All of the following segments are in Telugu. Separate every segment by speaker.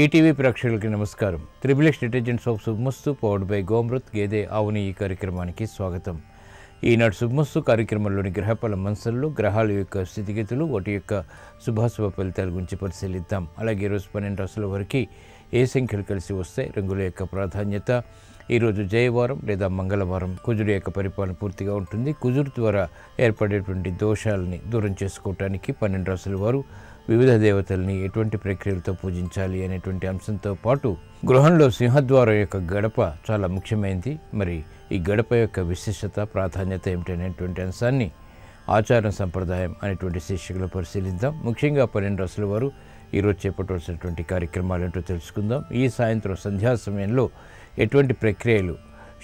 Speaker 1: ఈటీవీ ప్రేక్షకులకి నమస్కారం. Triple X detergent soap Shubhamastu powered by Gomrut గేదె ఆవుని ఈ కార్యక్రమానికి స్వాగతం. ఈనాడు శుభమస్తు కార్యక్రమంలోని గ్రహఫల మనసుల్లో గ్రహాల యొక్క స్థితిగతులు వాటి యొక్క శుభాశుభ ఫలితాల గురించి పరిశీలిద్దాం. అలాగే ఈరోజు పన్నెండు రాసుల వరకు ఏ సంఖ్యలు కలిసి వస్తాయి రంగుల యొక్క ప్రాధాన్యత ఈరోజు జయవారం లేదా మంగళవారం కుజుడు యొక్క పరిపాలన పూర్తిగా ఉంటుంది. కుజుడు ద్వారా ఏర్పడేటువంటి దోషాలని దూరం చేసుకోవటానికి పన్నెండు రాసుల వారు వివిధ దేవతల్ని ఎటువంటి ప్రక్రియలతో పూజించాలి అనేటువంటి అంశంతో పాటు గృహంలో సింహద్వారం యొక్క గడప చాలా ముఖ్యమైనది మరి ఈ గడప యొక్క విశిష్టత ప్రాధాన్యత ఏమిటనేటువంటి అంశాన్ని ఆచారం సంప్రదాయం అనేటువంటి శీర్షికలో పరిశీలిద్దాం. ముఖ్యంగా పన్నెండు రసుల వారు ఈరోజు చేపట్టవలసినటువంటి కార్యక్రమాలు ఏంటో తెలుసుకుందాం. ఈ సాయంత్రం సంధ్యా సమయంలో ఎటువంటి ప్రక్రియలు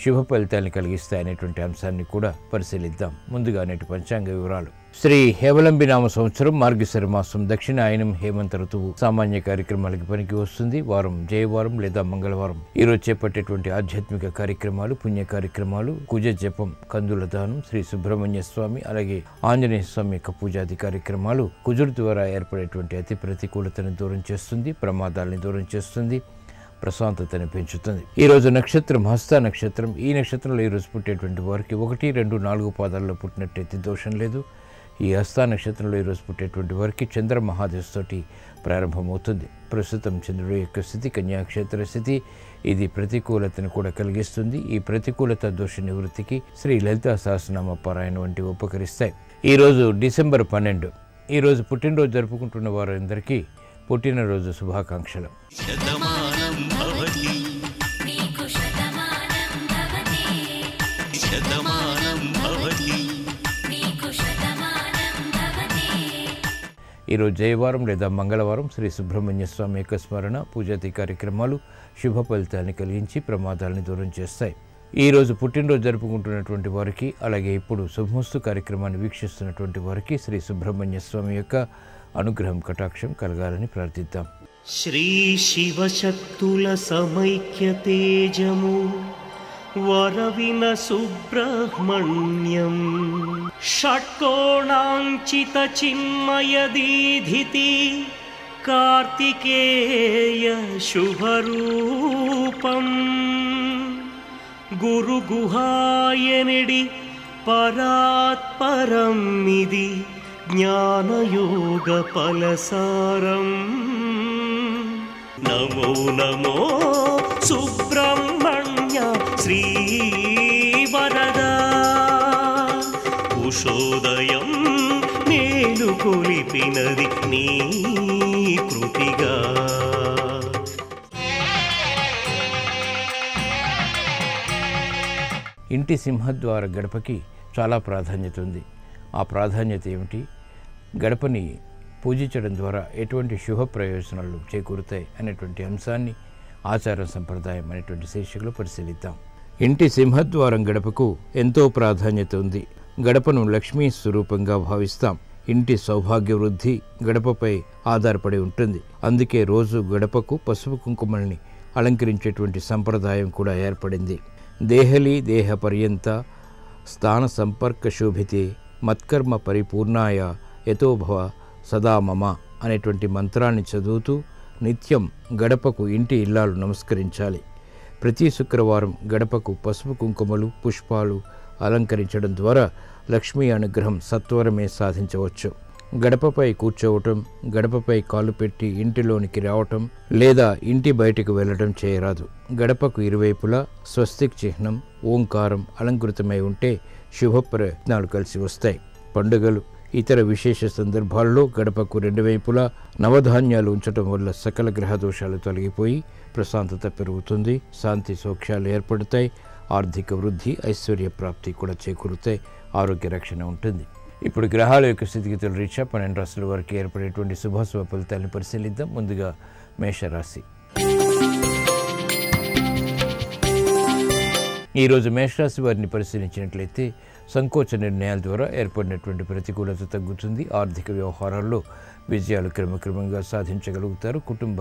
Speaker 1: శుభ ఫలితాలను కలిగిస్తాయనేటువంటి అంశాన్ని కూడా పరిశీలిద్దాం. ముందుగా నేటి పంచాంగ వివరాలు. శ్రీ హేవలంబి నామ సంవత్సరం మార్గశిర మాసం దక్షిణ ఆయనం హేమంత ఋతువు సామాన్య కార్యక్రమాలకి పనికి వస్తుంది. వారం జయవారం లేదా మంగళవారం. ఈరోజు చేపట్టేటువంటి ఆధ్యాత్మిక కార్యక్రమాలు పుణ్య కార్యక్రమాలు కుజ జపం కందుల దానం శ్రీ సుబ్రహ్మణ్య స్వామి అలాగే ఆంజనేయ స్వామి యొక్క పూజాది కార్యక్రమాలు కుజుడు ద్వారా ఏర్పడేటువంటి అతి ప్రతికూలతను దూరం చేస్తుంది ప్రమాదాలని దూరం చేస్తుంది. ప్రశాంతతని పెంచుతుంది. ఈరోజు నక్షత్రం హస్త నక్షత్రం ఈ నక్షత్రంలో ఈరోజు పుట్టేటువంటి వారికి ఒకటి రెండు నాలుగు పాదాల్లో పుట్టినట్టయితే దోషం లేదు. ఈ హస్త నక్షత్రంలో ఈరోజు పుట్టేటువంటి వారికి చంద్ర మహాదశతోటి ప్రారంభమవుతుంది. ప్రస్తుతం చంద్రుడి యొక్క స్థితి కన్యాక్షేత్ర స్థితి ఇది ప్రతికూలతను కూడా కలిగిస్తుంది. ఈ ప్రతికూలత దోష నివృత్తికి శ్రీ లలితా సహస్రనామ పారాయణ వంటివి ఉపకరిస్తాయి. ఈరోజు డిసెంబర్ పన్నెండు. ఈరోజు పుట్టినరోజు జరుపుకుంటున్న వారందరికీ పుట్టినరోజు శుభాకాంక్షలు.
Speaker 2: శతమానం భవతి.
Speaker 3: నీకు శతమానం భవతి.
Speaker 2: శతమానం భవతి.
Speaker 3: నీకు శతమానం భవతి.
Speaker 1: ఈరోజు జయవారం లేదా మంగళవారం శ్రీ సుబ్రహ్మణ్య స్వామి యొక్క స్మరణ పూజాతి కార్యక్రమాలు శుభ ఫలితాన్ని కలిగించి ప్రమాదాలని దూరం చేస్తాయి. ఈ రోజు పుట్టినరోజు జరుపుకుంటున్నటువంటి వారికి అలాగే ఇప్పుడు శుభమస్తు కార్యక్రమాన్ని వీక్షిస్తున్నటువంటి వారికి శ్రీ సుబ్రహ్మణ్య స్వామి యొక్క అనుగ్రహం కటాక్షం కలగాలని ప్రార్థిద్దాం
Speaker 2: శ్రీ శివశక్తుల సమైక్య తేజము వరవిన సుబ్రహ్మణ్యం షట్కోణాంచిత చిన్మయ దీధితి కార్తికేయ శుభరూపం గురుగుహాయనిడి జ్ఞానయోగ ఫలసారం నమో నమో సుబ్రహ్మణ్య శ్రీ శ్రీవరదా. ఉషోదయం మేలు కొలిపినది నీ కృతిగా.
Speaker 1: ఇంటి సింహద్వార గడపకి చాలా ప్రాధాన్యత ఉంది. ఆ ప్రాధాన్యత ఏమిటి? గడపని పూజించడం ద్వారా ఎటువంటి శుభ ప్రయోజనాలు చేకూరుతాయి అనేటువంటి అంశాన్ని ఆచార సంప్రదాయం అనేటువంటి శీర్షికలో పరిశీలిద్దాం. ఇంటి సింహద్వారం గడపకు ఎంతో ప్రాధాన్యత ఉంది. గడపను లక్ష్మీ స్వరూపంగా భావిస్తాం. ఇంటి సౌభాగ్య వృద్ధి గడపపై ఆధారపడి ఉంటుంది. అందుకే రోజు గడపకు పసుపు కుంకుమల్ని అలంకరించేటువంటి సంప్రదాయం కూడా ఏర్పడింది. దేహలి దేహ పర్యంత స్థాన సంపర్క శోభితే మత్కర్మ పరిపూర్ణాయ యతోభవ సదా మమ అనేటువంటి మంత్రాన్ని చదువుతూ నిత్యం గడపకు ఇంటి ఇల్లాలు నమస్కరించాలి. ప్రతి శుక్రవారం గడపకు పసుపు కుంకుమలు పుష్పాలు అలంకరించడం ద్వారా లక్ష్మీ అనుగ్రహం సత్వరమే సాధించవచ్చు. గడపపై కూర్చోవటం గడపపై కాలు పెట్టి ఇంటిలోనికి రావటం లేదా ఇంటి బయటకు వెళ్ళటం చేయరాదు. గడపకు ఇరువైపులా స్వస్తిక్ చిహ్నం ఓంకారం అలంకృతమై ఉంటే శుభ ప్రయత్నాలు కలిసి వస్తాయి. పండుగలు ఇతర విశేష సందర్భాల్లో గడపకు రెండు వైపులా నవధాన్యాలు ఉంచటం వల్ల సకల గ్రహ దోషాలు తొలగిపోయి ప్రశాంతత పెరుగుతుంది శాంతి సౌఖ్యాలు ఏర్పడతాయి ఆర్థిక వృద్ధి ఐశ్వర్య ప్రాప్తి కూడా చేకూరుతాయి ఆరోగ్య రక్షణ ఉంటుంది. ఇప్పుడు గ్రహాల యొక్క స్థితిగతుల రీత్యా పన్నెండు రాశుల వరకు ఏర్పడేటువంటి శుభాశుభ ఫలితాలను పరిశీలిద్దాం. ముందుగా మేషరాశి. ఈరోజు మేషరాశి వారిని పరిశీలించినట్లయితే సంకోచ నిర్ణయాల ద్వారా ఏర్పడినటువంటి ప్రతికూలత తగ్గుతుంది. ఆర్థిక వ్యవహారాల్లో విజయాలు క్రమక్రమంగా సాధించగలుగుతారు. కుటుంబ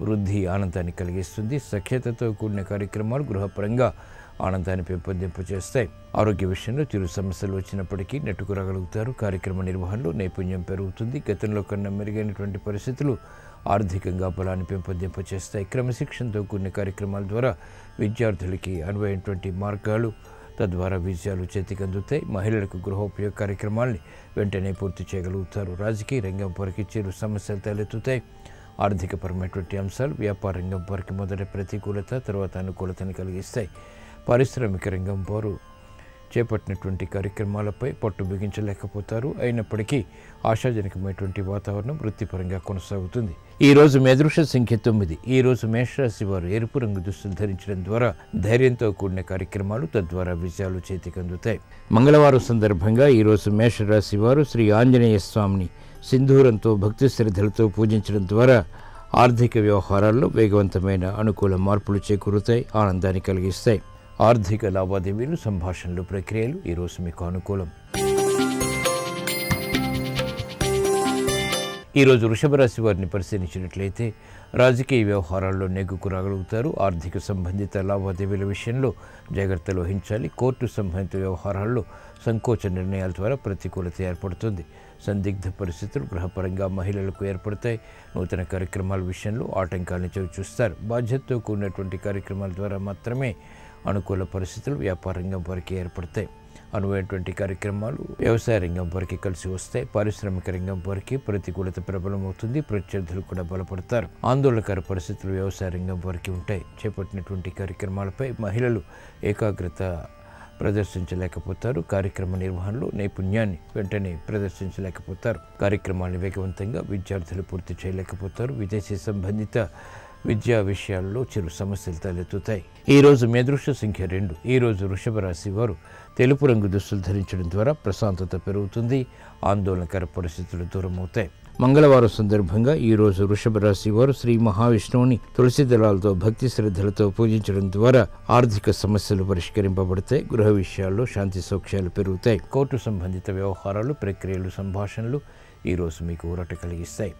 Speaker 1: వృద్ధి ఆనందాన్ని కలిగిస్తుంది. సఖ్యతతో కూడిన కార్యక్రమాలు గృహపరంగా ఆనందాన్ని పెంపొందింపచేస్తాయి. ఆరోగ్య విషయంలో చిరు సమస్యలు వచ్చినప్పటికీ నెట్టుకురాగలుగుతారు కార్యక్రమ నిర్వహణలో నైపుణ్యం పెరుగుతుంది. గతంలో కన్నా మెరుగైనటువంటి పరిస్థితులు ఆర్థికంగా బలాన్ని పెంపొందింపచేస్తాయి. క్రమశిక్షణతో కూడిన కార్యక్రమాల ద్వారా విద్యార్థులకి అనువైనటువంటి మార్గాలు తద్వారా విజయాలు చేతికి అందుతాయి మహిళలకు గృహోపయోగ కార్యక్రమాల్ని వెంటనే పూర్తి చేయగలుగుతారు. రాజకీయ రంగం వరకు చిరు సమస్యలు తలెత్తుతాయి. ఆర్థికపరమైనటువంటి అంశాలు వ్యాపార రంగం వారికి మొదట ప్రతికూలత తర్వాత అనుకూలతను కలిగిస్తాయి. పారిశ్రామిక రంగం వారు చేపట్టినటువంటి కార్యక్రమాలపై పట్టు బిగించలేకపోతారు. అయినప్పటికీ ఆశాజనకమైనటువంటి వాతావరణం వృత్తిపరంగా కొనసాగుతుంది. ఈ రోజు మేదృష సంఖ్య తొమ్మిది. ఈ రోజు మేషరాశి వారు ఎరుపు రంగు దుస్తులు ధరించడం ద్వారా ధైర్యంతో కూడిన కార్యక్రమాలు తద్వారా విజయాలు చేతికందుతాయి. మంగళవారం సందర్భంగా ఈ రోజు మేషరాశి వారు శ్రీ ఆంజనేయ స్వామిని సింధూరంతో భక్తి శ్రద్ధలతో పూజించడం ద్వారా ఆర్థిక వ్యవహారాల్లో వేగవంతమైన అనుకూల మార్పులు చేకూరుతాయి ఆనందాన్ని కలిగిస్తాయి. ఆర్థిక లావాదేవీలు సంభాషణలు ప్రక్రియలు ఈరోజు మీకు అనుకూలం. ఈరోజు వృషభ రాశి వారిని పరిశీలించినట్లయితే రాజకీయ వ్యవహారాల్లో నెగ్గుకు రాగలుగుతారు. ఆర్థిక సంబంధిత లావాదేవీల విషయంలో జాగ్రత్తలు వహించాలి. కోర్టు సంబంధిత వ్యవహారాల్లో సంకోచ నిర్ణయాల ద్వారా ప్రతికూలత ఏర్పడుతుంది. సందిగ్ధ పరిస్థితులు గృహపరంగా మహిళలకు ఏర్పడతాయి. నూతన కార్యక్రమాల విషయంలో ఆటంకాలను చవి చూస్తారు బాధ్యతతో కూడినటువంటి కార్యక్రమాల ద్వారా మాత్రమే అనుకూల పరిస్థితులు వ్యాపార రంగం వరకు ఏర్పడతాయి. అనువైనటువంటి కార్యక్రమాలు వ్యవసాయ రంగం వరకు కలిసి వస్తాయి. పారిశ్రామిక రంగం వరకు ప్రతికూలత ప్రబలమవుతుంది. ప్రత్యర్థులు కూడా బలపడతారు. ఆందోళనకర పరిస్థితులు వ్యవసాయ రంగం వరకు ఉంటాయి. చేపట్టినటువంటి కార్యక్రమాలపై మహిళలు ఏకాగ్రత ప్రదర్శించలేకపోతారు. కార్యక్రమ నిర్వహణలో నైపుణ్యాన్ని వెంటనే ప్రదర్శించలేకపోతారు. కార్యక్రమాన్ని వేగవంతంగా విద్యార్థులు పూర్తి చేయలేకపోతారు. విదేశీ సంబంధిత విద్యా విషయాల్లో చిరు సమస్యలు తలెత్తుతాయి. ఈ రోజు మేదృష్ట సంఖ్య రెండు. ఈ రోజు వృషభ రాశి వారు తెలుపు రంగు దుస్తులు ధరించడం ద్వారా ప్రశాంతత పెరుగుతుంది. ఆందోళనకర పరిస్థితులు దూరమవుతాయి. మంగళవారం సందర్భంగా ఈ రోజు వృషభ రాశి వారు శ్రీ మహావిష్ణువుని తులసి దళాలతో భక్తి శ్రద్ధలతో పూజించడం ద్వారా ఆర్థిక సమస్యలు పరిష్కరింపబడతాయి. గృహ విషయాల్లో శాంతి సౌఖ్యాలు పెరుగుతాయి. కోర్టు సంబంధిత వ్యవహారాలు ప్రక్రియలు సంభాషణలు ఈ రోజు మీకు ఊరట కలిగిస్తాయి.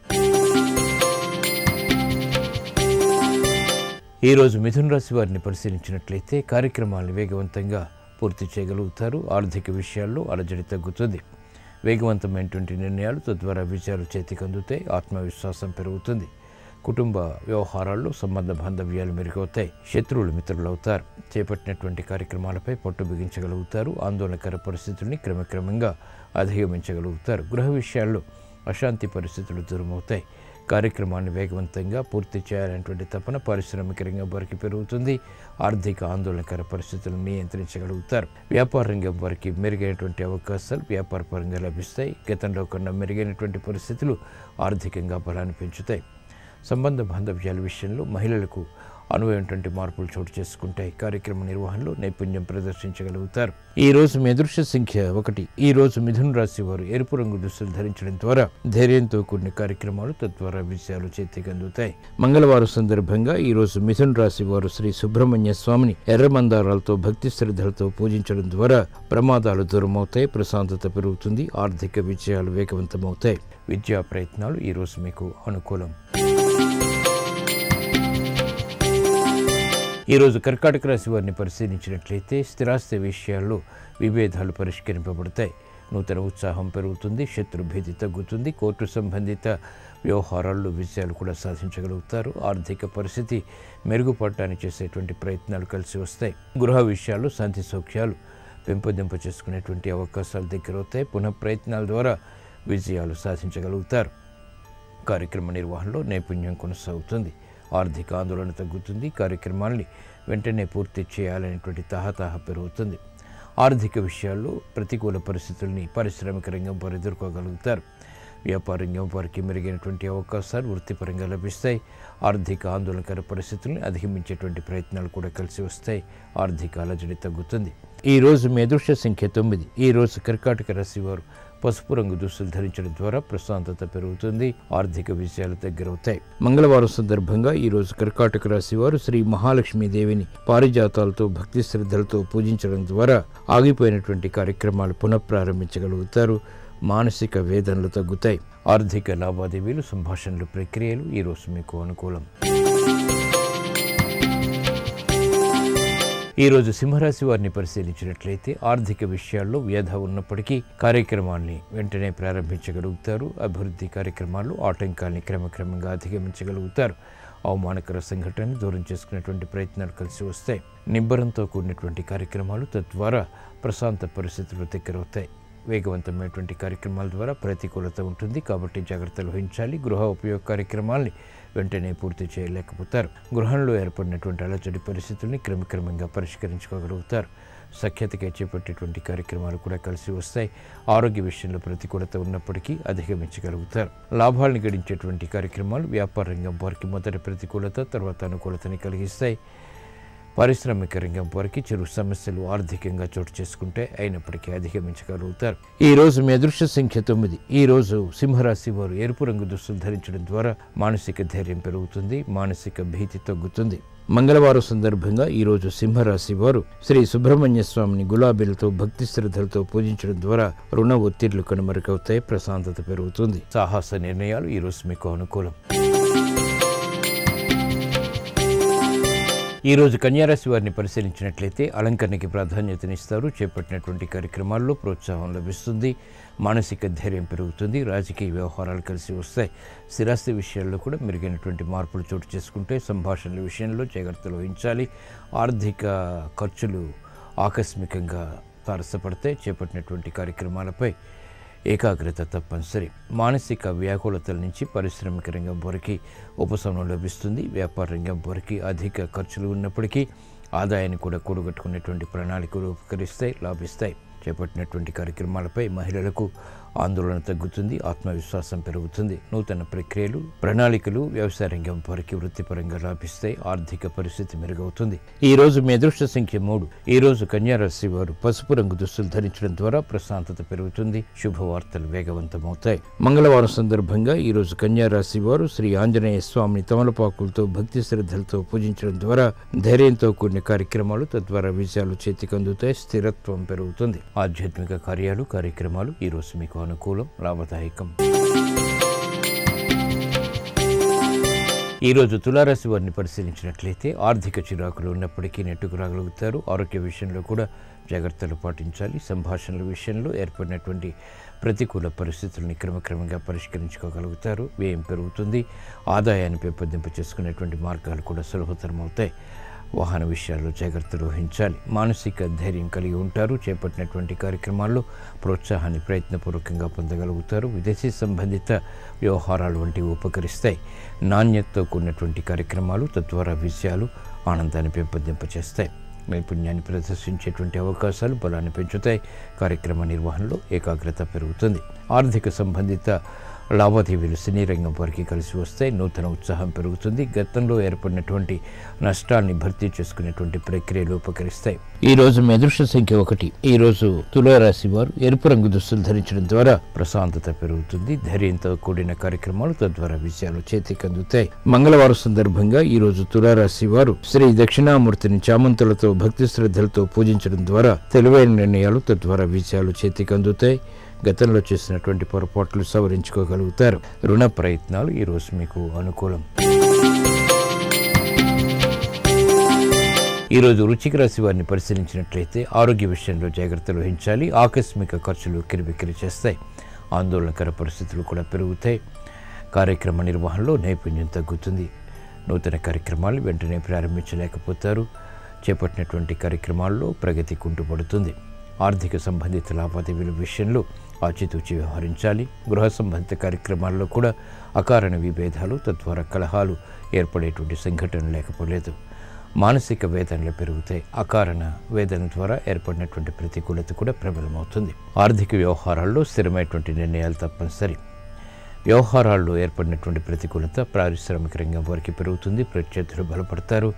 Speaker 1: ఈరోజు మిథున రాశి వారిని పరిశీలించినట్లయితే కార్యక్రమాలను వేగవంతంగా పూర్తి చేయగలుగుతారు. ఆర్థిక విషయాల్లో అలజడి తగ్గుతుంది. వేగవంతమైనటువంటి నిర్ణయాలు తద్వారా విజయాలు చేతికి అందుతాయి ఆత్మవిశ్వాసం పెరుగుతుంది. కుటుంబ వ్యవహారాల్లో సంబంధ బాంధవ్యాలు మెరుగవుతాయి. శత్రువులు మిత్రులు అవుతారు చేపట్టినటువంటి కార్యక్రమాలపై పట్టు బిగించగలుగుతారు. ఆందోళనకర పరిస్థితుల్ని క్రమక్రమంగా అధిగమించగలుగుతారు. గృహ విషయాల్లో అశాంతి పరిస్థితులు దూరమవుతాయి. కార్యక్రమాన్ని వేగవంతంగా పూర్తి చేయాలనేటువంటి తపన పారిశ్రామిక రంగం వారికి పెరుగుతుంది. ఆర్థిక ఆందోళనకర పరిస్థితులను నియంత్రించగలుగుతారు. వ్యాపార రంగం వారికి మెరుగైనటువంటి అవకాశాలు వ్యాపార పరంగా లభిస్తాయి. గతంలో కన్నా మెరుగైనటువంటి పరిస్థితులు ఆర్థికంగా బలాన్ని పెంచుతాయి. సంబంధ బాంధవ్యాల విషయంలో మహిళలకు అనువైనటువంటి మార్పులు చోటు చేసుకుంటాయి కార్యక్రమ నిర్వహణలో నైపుణ్యం ప్రదర్శించగలుగుతారు. ఈ రోజు మీ అదృశ్య సంఖ్య ఒకటి. ఈ రోజు మిథున రాశి వారు ఎరుపు రంగు దుస్తులు ధరించడం ద్వారా ధైర్యంతో కూడిన కార్యక్రమాలు తద్వారా విజయాలు చేతికి అందుతాయి మంగళవారం సందర్భంగా ఈ రోజు మిథున రాశి వారు శ్రీ సుబ్రహ్మణ్య స్వామిని ఎర్రమందారాలతో భక్తి శ్రద్ధలతో పూజించడం ద్వారా ప్రమాదాలు దూరమవుతాయి ప్రశాంతత పెరుగుతుంది ఆర్థిక విజయాలు వేగవంతమవుతాయి. విద్యా ప్రయత్నాలు ఈ రోజు మీకు అనుకూలం. ఈరోజు కర్కాటక రాశి వారిని పరిశీలించినట్లయితే స్థిరాస్తి విషయాల్లో విభేదాలు పరిష్కరింపబడతాయి. నూతన ఉత్సాహం పెరుగుతుంది శత్రుభేది తగ్గుతుంది కోర్టు సంబంధిత వ్యవహారాల్లో విజయాలు కూడా సాధించగలుగుతారు. ఆర్థిక పరిస్థితి మెరుగుపడటానికి చేసేటువంటి ప్రయత్నాలు కలిసి వస్తాయి. గృహ విషయాలు శాంతి సౌఖ్యాలు పెంపొందింప చేసుకునేటువంటి అవకాశాలు దగ్గరవుతాయి పునః ప్రయత్నాల ద్వారా విజయాలు సాధించగలుగుతారు. కార్యక్రమ నిర్వహణలో నైపుణ్యం కొనసాగుతుంది. ఆర్థిక ఆందోళన తగ్గుతుంది కార్యక్రమాల్ని వెంటనే పూర్తి చేయాలనేటువంటి తహతహ పెరుగుతుంది. ఆర్థిక విషయాల్లో ప్రతికూల పరిస్థితుల్ని పారిశ్రామిక రంగం వారు ఎదుర్కోగలుగుతారు. వ్యాపార రంగం వారికి మెరుగైనటువంటి అవకాశాలు వృత్తిపరంగా లభిస్తాయి. ఆర్థిక ఆందోళనకర పరిస్థితుల్ని అధిగమించేటువంటి ప్రయత్నాలు కూడా కలిసి వస్తాయి. ఆర్థిక అలజడి తగ్గుతుంది. ఈ రోజు మీ అదృష్ట సంఖ్య తొమ్మిది. ఈ రోజు కర్కాటక రాశి వారు పసుపు రంగు దుస్తులు ధరించడం ద్వారా ప్రశాంతత పెరుగుతుంది ఆర్థిక విషయాలు దగ్గరవుతాయి. మంగళవారం సందర్భంగా ఈ రోజు కర్కాటక రాశి వారు శ్రీ మహాలక్ష్మి దేవిని పారిజాతాలతో భక్తి శ్రద్ధలతో పూజించడం ద్వారా ఆగిపోయినటువంటి కార్యక్రమాలు పునఃప్రారంభించగలుగుతారు. మానసిక వేదనలు తగ్గుతాయి. ఆర్థిక లావాదేవీలు సంభాషణలు ప్రక్రియలు ఈ రోజు మీకు అనుకూలం. ఈరోజు సింహరాశి వారిని పరిశీలించినట్లయితే ఆర్థిక విషయాల్లో వ్యధ ఉన్నప్పటికీ కార్యక్రమాల్ని వెంటనే ప్రారంభించగలుగుతారు. అభివృద్ధి కార్యక్రమాలు ఆటంకాల్ని క్రమక్రమంగా అధిగమించగలుగుతారు. అవమానకర సంఘటనను దూరం చేసుకునేటువంటి ప్రయత్నాలు కలిసి వస్తాయి. నిబ్బరంతో కూడినటువంటి కార్యక్రమాలు తద్వారా ప్రశాంత పరిస్థితులు దగ్గరవుతాయి. వేగవంతమైనటువంటి కార్యక్రమాల ద్వారా ప్రతికూలత ఉంటుంది. కాబట్టి జాగ్రత్తలు వహించాలి. గృహ ఉపయోగ కార్యక్రమాల్ని వెంటనే పూర్తి చేయలేకపోతారు. గృహంలో ఏర్పడినటువంటి అలచడి పరిస్థితుల్ని క్రమక్రమంగా పరిష్కరించుకోగలుగుతారు. సఖ్యతగా చేపట్టేటువంటి కార్యక్రమాలు కూడా కలిసి వస్తాయి. ఆరోగ్య విషయంలో ప్రతికూలత ఉన్నప్పటికీ అధిగమించగలుగుతారు. లాభాలను గడించేటువంటి కార్యక్రమాలు వ్యాపార రంగం వారికి మొదటి ప్రతికూలత తర్వాత అనుకూలతని కలిగిస్తాయి. పారిశ్రామిక రంగం వారికి చిరు సమస్యలు ఆర్థికంగా చోటు చేసుకుంటే అయినప్పటికీ అధిగమించగలుగుతారు. ఈ రోజు మీ అదృష్ట సంఖ్య తొమ్మిది. ఈ రోజు సింహరాశి వారు ఎరుపు రంగు దుస్తులు ధరించడం ద్వారా మానసిక ధైర్యం పెరుగుతుంది మానసిక భీతి తగ్గుతుంది. మంగళవారం సందర్భంగా ఈ రోజు సింహరాశి వారు శ్రీ సుబ్రహ్మణ్య స్వామిని గులాబీలతో భక్తి శ్రద్ధలతో పూజించడం ద్వారా రుణ ఒత్తిళ్ళు కనుమరుగవుతాయి ప్రశాంతత పెరుగుతుంది. సాహస నిర్ణయాలు ఈ రోజు మీకు అనుకూలం. ఈరోజు కన్యారాశి వారిని పరిశీలించినట్లయితే అలంకరణకి ప్రాధాన్యతనిస్తారు. చేపట్టినటువంటి కార్యక్రమాల్లో ప్రోత్సాహం లభిస్తుంది. మానసిక ధైర్యం పెరుగుతుంది. రాజకీయ వ్యవహారాలు కలిసి వస్తాయి. స్థిరాస్తి విషయాల్లో కూడా మెరుగైనటువంటి మార్పులు చోటు చేసుకుంటే సంభాషణల విషయంలో జాగ్రత్తలు వహించాలి. ఆర్థిక ఖర్చులు ఆకస్మికంగా తారసపడితే చేపట్టినటువంటి కార్యక్రమాలపై ఏకాగ్రత తప్పనిసరి. మానసిక వ్యాకులతల నుంచి పారిశ్రామిక రంగం వరకు ఉపశమనం లభిస్తుంది. వ్యాపార రంగం వరకు అధిక ఖర్చులు ఉన్నప్పటికీ ఆదాయాన్ని కూడా కూడగట్టుకునేటువంటి ప్రణాళికలు ఉపకరిస్తాయి లాభిస్తాయి. చేపట్టినటువంటి కార్యక్రమాలపై మహిళలకు ఆందోళన తగ్గుతుంది ఆత్మవిశ్వాసం పెరుగుతుంది. నూతన ప్రక్రియలు ప్రణాళికలు వ్యవసాయ రంగం వారికి వృత్తిపరంగా లాభిస్తాయి ఆర్థిక పరిస్థితి మెరుగవుతుంది. ఈ రోజు మీ అదృష్ట సంఖ్య మూడు. ఈ రోజు కన్యారాశి వారు పసుపు రంగు దుస్తులు ధరించడం ద్వారా ప్రశాంతత పెరుగుతుంది. శుభవార్తలు వేగవంతమవుతాయి. మంగళవారం సందర్భంగా ఈ రోజు కన్యారాశి వారు శ్రీ ఆంజనేయ స్వామిని తమలపాకులతో భక్తి శ్రద్ధలతో పూజించడం ద్వారా ధైర్యంతో కూడిన కార్యక్రమాలు తద్వారా విజయాలు చేతికి అందుతాయి. స్థిరత్వం పెరుగుతుంది. ఆధ్యాత్మిక కార్యాలు కార్యక్రమాలు ఈ రోజు మీకు అనుకూలం లాభదాయకం ఈరోజు తులారాశి వారిని పరిశీలించినట్లయితే ఆర్థిక చిరాకులు ఉన్నప్పటికీ నెట్టుకు రాగలుగుతారు. ఆరోగ్య విషయంలో కూడా జాగ్రత్తలు పాటించాలి. సంభాషణల విషయంలో ఏర్పడినటువంటి ప్రతికూల పరిస్థితుల్ని క్రమక్రమంగా పరిష్కరించుకోగలుగుతారు. వ్యయం పెరుగుతుంది. ఆదాయాన్ని పెంపొందింప చేసుకునేటువంటి మార్గాలు కూడా సులభతరం అవుతాయి వాహన విషయాల్లో జాగ్రత్తలు వహించాలి. మానసిక ధైర్యం కలిగి ఉంటారు. చేపట్టినటువంటి కార్యక్రమాల్లో ప్రోత్సాహాన్ని ప్రయత్నపూర్వకంగా పొందగలుగుతారు. విదేశీ సంబంధిత వ్యవహారాలు వంటివి ఉపకరిస్తాయి. నాణ్యతతో కూడినటువంటి కార్యక్రమాలు తద్వారా విజయాలు ఆనందాన్ని పెంపొందింపచేస్తాయి. నైపుణ్యాన్ని ప్రదర్శించేటువంటి అవకాశాలు బలాన్ని పెంచుతాయి. కార్యక్రమ నిర్వహణలో ఏకాగ్రత పెరుగుతుంది. ఆర్థిక సంబంధిత లావాదేవీలు సినీ రంగం వారికి కలిసి వస్తాయి. నూతన ఉత్సాహం పెరుగుతుంది. గతంలో ఏర్పడినటువంటి నష్టాల్ని భర్తీ చేసుకునేటువంటి ప్రక్రియలు ఉపకరిస్తాయి. ఈ రోజు మీ అదృష్ట సంఖ్య ఒకటి. ఈ రోజు తులారాశి వారు ఎరుపు రంగు దుస్తులు ధరించడం ద్వారా ప్రశాంతత పెరుగుతుంది. ధైర్యంతో కూడిన కార్యక్రమాలు తద్వారా విజయాలు చేతికందుతాయి. మంగళవారం సందర్భంగా ఈ రోజు తులారాశి వారు శ్రీ దక్షిణామూర్తిని చామంతులతో భక్తి శ్రద్ధలతో పూజించడం ద్వారా తెలివైన నిర్ణయాలు తద్వారా విజయాలు చేతికందుతాయి. గతంలో చేసినటువంటి పొరపాట్లు సవరించుకోగలుగుతారు. రుణ ప్రయత్నాలు ఈరోజు మీకు అనుకూలం. ఈరోజు రుచిక రాశి వారిని పరిశీలించినట్లయితే ఆరోగ్య విషయంలో జాగ్రత్తలు వహించాలి. ఆకస్మిక ఖర్చులు కిరిబిక్కిరి చేస్తాయి. ఆందోళనకర పరిస్థితులు కూడా పెరుగుతాయి. కార్యక్రమ నిర్వహణలో నైపుణ్యం తగ్గుతుంది. నూతన కార్యక్రమాలు వెంటనే ప్రారంభించలేకపోతారు. చేపట్టినటువంటి కార్యక్రమాల్లో ప్రగతి కుంటుపడుతుంది. ఆర్థిక సంబంధిత లావాదేవీల విషయంలో ఆచితూచి వ్యవహరించాలి. గృహ సంబంధిత కార్యక్రమాల్లో కూడా అకారణ విభేదాలు తద్వారా కలహాలు ఏర్పడేటువంటి సంఘటన లేకపోలేదు. మానసిక వేదనలు పెరుగుతాయి. అకారణ వేదన ద్వారా ఏర్పడినటువంటి ప్రతికూలత కూడా ప్రబలమవుతుంది. ఆర్థిక వ్యవహారాల్లో స్థిరమైనటువంటి నిర్ణయాలు తప్పనిసరి. వ్యవహారాల్లో ఏర్పడినటువంటి ప్రతికూలత పారిశ్రామిక రంగం వారికి పెరుగుతుంది. ప్రత్యర్థులు బలపడతారు.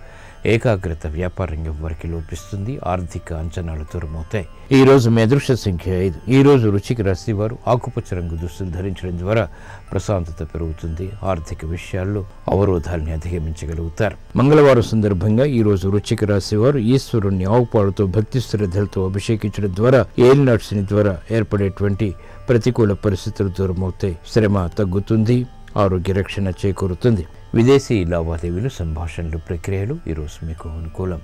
Speaker 1: ఏకాగ్రత వ్యాపారం ఎవ్వరికి వారికి లోపిస్తుంది. ఆర్థిక అంచనాలు దూరమవుతాయి ఈ రోజు మీ సంఖ్య ఐదు. ఈ రోజు రుచికి రాసి వారు ఆకుపచ్చ రంగు దుస్తులు ధరించడం ద్వారా ప్రశాంతత పెరుగుతుంది. ఆర్థిక విషయాల్లో అవరోధాలని అధిగమించగలుగుతారు. మంగళవారం సందర్భంగా ఈ రోజు రుచికి రాసి వారు ఈశ్వరుణ్ణి ఆవుపాలతో భక్తి శ్రద్ధలతో అభిషేకించడం ద్వారా ఏలినాడ్సిని ద్వారా ఏర్పడేటువంటి ప్రతికూల పరిస్థితులు దూరమవుతాయి. శ్రమ తగ్గుతుంది. ఆరోగ్య రక్షణ చేకూరుతుంది. విదేశీ లావాదేవీలు సంభాషణలు ప్రక్రియలు ఈరోజు మీకు అనుకూలం.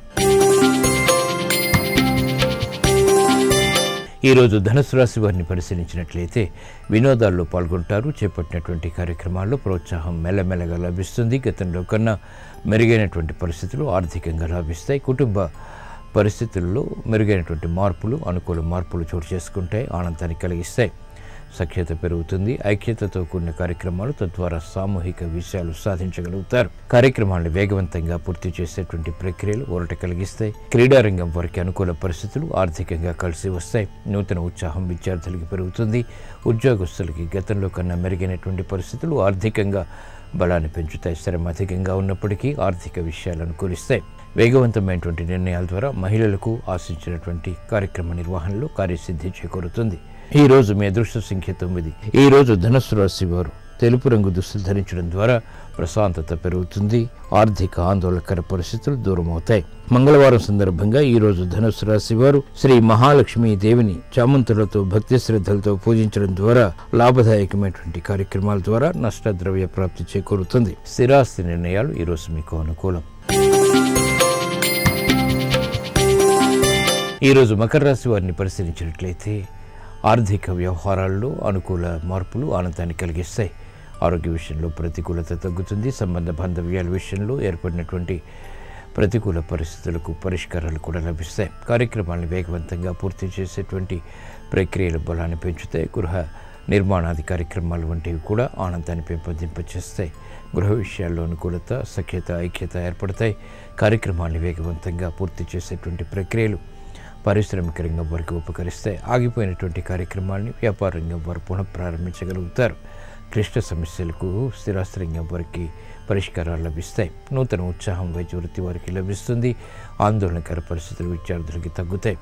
Speaker 1: ఈరోజు ధనుసు రాశి వారిని పరిశీలించినట్లయితే వినోదాల్లో పాల్గొంటారు. చేపట్టినటువంటి కార్యక్రమాల్లో ప్రోత్సాహం మెల్లమెల్లగా లభిస్తుంది. గతంలో కన్నా మెరుగైనటువంటి పరిస్థితులు ఆర్థికంగా లభిస్తాయి. కుటుంబ పరిస్థితుల్లో మెరుగైనటువంటి మార్పులు అనుకూల మార్పులు చోటు చేసుకుంటాయి ఆనందాన్ని కలిగిస్తాయి. సఖ్యత పెరుగుతుంది. ఐక్యతతో కూడిన కార్యక్రమాలు తద్వారా సామూహిక విషయాలు సాధించగలుగుతారు. కార్యక్రమాలను వేగవంతంగా పూర్తి చేసేటువంటి ప్రక్రియలు ఊరట కలిగిస్తాయి. క్రీడారంగం వారికి అనుకూల పరిస్థితులు ఆర్థికంగా కలిసి వస్తాయి. నూతన ఉత్సాహం విద్యార్థులకి పెరుగుతుంది. ఉద్యోగస్తులకి గతంలో కన్నా మెరుగైనటువంటి పరిస్థితులు ఆర్థికంగా బలాన్ని పెంచుతాయి. శ్రమ అధికంగా ఉన్నప్పటికీ ఆర్థిక విషయాలు అనుకూలిస్తాయి. వేగవంతమైనటువంటి నిర్ణయాల ద్వారా మహిళలకు ఆశించినటువంటి కార్యక్రమ నిర్వహణలో కార్యసిద్ధి చేకూరుతుంది. ఈ రోజు మీ అదృష్ట సంఖ్య తొమ్మిది ఈ రోజు రాశి వారు తెలుపు రంగు దుస్తులు ధరించడం ద్వారా ప్రశాంతత పెరుగుతుంది. ఆర్థిక ఆందోళనకర పరిస్థితులు దూరమవుతాయి. మంగళవారం సందర్భంగా ఈ రోజు రాశి వారు శ్రీ మహాలక్ష్మి దేవిని చామంతులతో భక్తి శ్రద్ధలతో పూజించడం ద్వారా లాభదాయకమైనటువంటి కార్యక్రమాల ద్వారా నష్టద్రవ్య ప్రాప్తి చేకూరుతుంది. స్థిరాస్తి నిర్ణయాలు ఈ రోజు మీకు అనుకూలం. ఈరోజు మకర రాశి వారిని పరిశీలించినట్లయితే ఆర్థిక వ్యవహారాల్లో అనుకూల మార్పులు ఆనందాన్ని కలిగిస్తాయి. ఆరోగ్య విషయంలో ప్రతికూలత తగ్గుతుంది. సంబంధ బాంధవ్యాల విషయంలో ఏర్పడినటువంటి ప్రతికూల పరిస్థితులకు పరిష్కారాలు కూడా లభిస్తాయి. కార్యక్రమాలను వేగవంతంగా పూర్తి చేసేటువంటి ప్రక్రియల బలాన్ని పెంచుతాయి. గృహ నిర్మాణాది కార్యక్రమాలు వంటివి కూడా ఆనందాన్ని పెంపొందింపచేస్తాయి. గృహ విషయాల్లో అనుకూలత సఖ్యత ఐక్యత ఏర్పడతాయి. కార్యక్రమాన్ని వేగవంతంగా పూర్తి చేసేటువంటి ప్రక్రియలు పారిశ్రామిక రంగం వారికి ఉపకరిస్తాయి ఆగిపోయినటువంటి కార్యక్రమాల్ని వ్యాపార రంగం వారు పునఃప్రారంభించగలుగుతారు క్లిష్ట సమస్యలకు స్థిరాస్తి రంగం వారికి పరిష్కారాలు లభిస్తాయి. నూతన ఉత్సాహం వైద్య వృత్తి వారికి లభిస్తుంది. ఆందోళనకర పరిస్థితులు విద్యార్థులకి తగ్గుతాయి.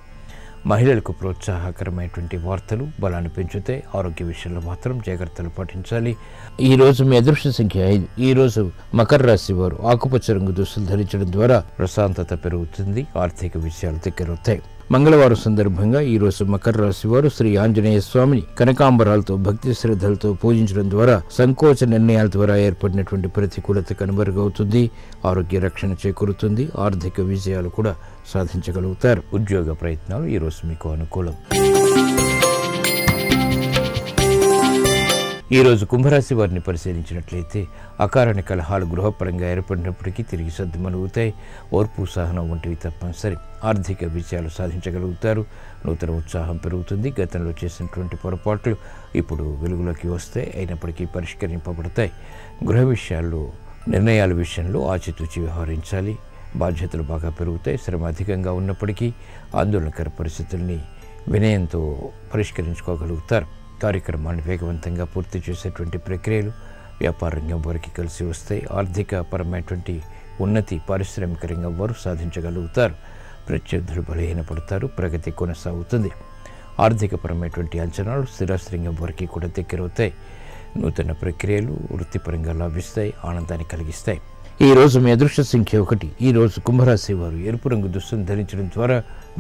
Speaker 1: మహిళలకు ప్రోత్సాహకరమైనటువంటి వార్తలు బలాన్ని పెంచుతాయి. ఆరోగ్య విషయంలో మాత్రం జాగ్రత్తలు పాటించాలి. ఈ రోజు మీ అదృష్ట సంఖ్య ఐదు. ఈరోజు మకర రాశి వారు ఆకుపచ్చ రంగు దుస్తులు ధరించడం ద్వారా ప్రశాంతత పెరుగుతుంది. ఆర్థిక విషయాలు దగ్గరవుతాయి. మంగళవారం సందర్భంగా ఈరోజు మకర రాశి వారు శ్రీ ఆంజనేయ స్వామిని కనకాంబరాలతో భక్తి శ్రద్ధలతో పూజించడం ద్వారా సంకోచ నిర్ణయాల ద్వారా ఏర్పడినటువంటి ప్రతికూలత కనుమరుగవుతుంది ఆరోగ్య రక్షణ చేకూరుతుంది ఆర్థిక విజయాలు కూడా సాధించగలుగుతారు. ఉద్యోగ ప్రయత్నాలు ఈ రోజు మీకు అనుకూలం. ఈ రోజు కుంభరాశి వారిని పరిశీలించినట్లయితే అకారణ కలహాలు గృహపరంగా ఏర్పడినప్పటికీ తిరిగి సర్దుమలుగుతాయి ఓర్పు సహనం వంటివి తప్పనిసరి. ఆర్థిక విజయాలు సాధించగలుగుతారు. నూతన ఉత్సాహం పెరుగుతుంది. గతంలో చేసినటువంటి పొరపాట్లు ఇప్పుడు వెలుగులోకి వస్తాయి అయినప్పటికీ పరిష్కరింపబడతాయి. గృహ విషయాల్లో నిర్ణయాల విషయంలో ఆచితూచి వ్యవహరించాలి. బాధ్యతలు బాగా పెరుగుతాయి. శ్రమ అధికంగా ఉన్నప్పటికీ ఆందోళనకర పరిస్థితుల్ని వినయంతో పరిష్కరించుకోగలుగుతారు. కార్యక్రమాన్ని వేగవంతంగా పూర్తి చేసేటువంటి ప్రక్రియలు వ్యాపార రంగం వారికి కలిసి వస్తాయి ఆర్థిక పరమైనటువంటి ఉన్నతి పారిశ్రామిక రంగం వారు సాధించగలుగుతారు. ప్రత్యర్థులు బలహీనపడతారు ప్రగతి కొనసాగుతుంది. ఆర్థికపరమైనటువంటి అంచనాలు స్థిరాస్తి రంగం వారికి కూడా దగ్గరవుతాయి. నూతన ప్రక్రియలు వృత్తిపరంగా లాభిస్తాయి ఆనందాన్ని కలిగిస్తాయి. ఈ రోజు మీ అదృష్ట సంఖ్య ఒకటి. ఈ రోజు కుంభరాశి వారు ఎరుపు రంగు దుస్తులు ధరించడం ద్వారా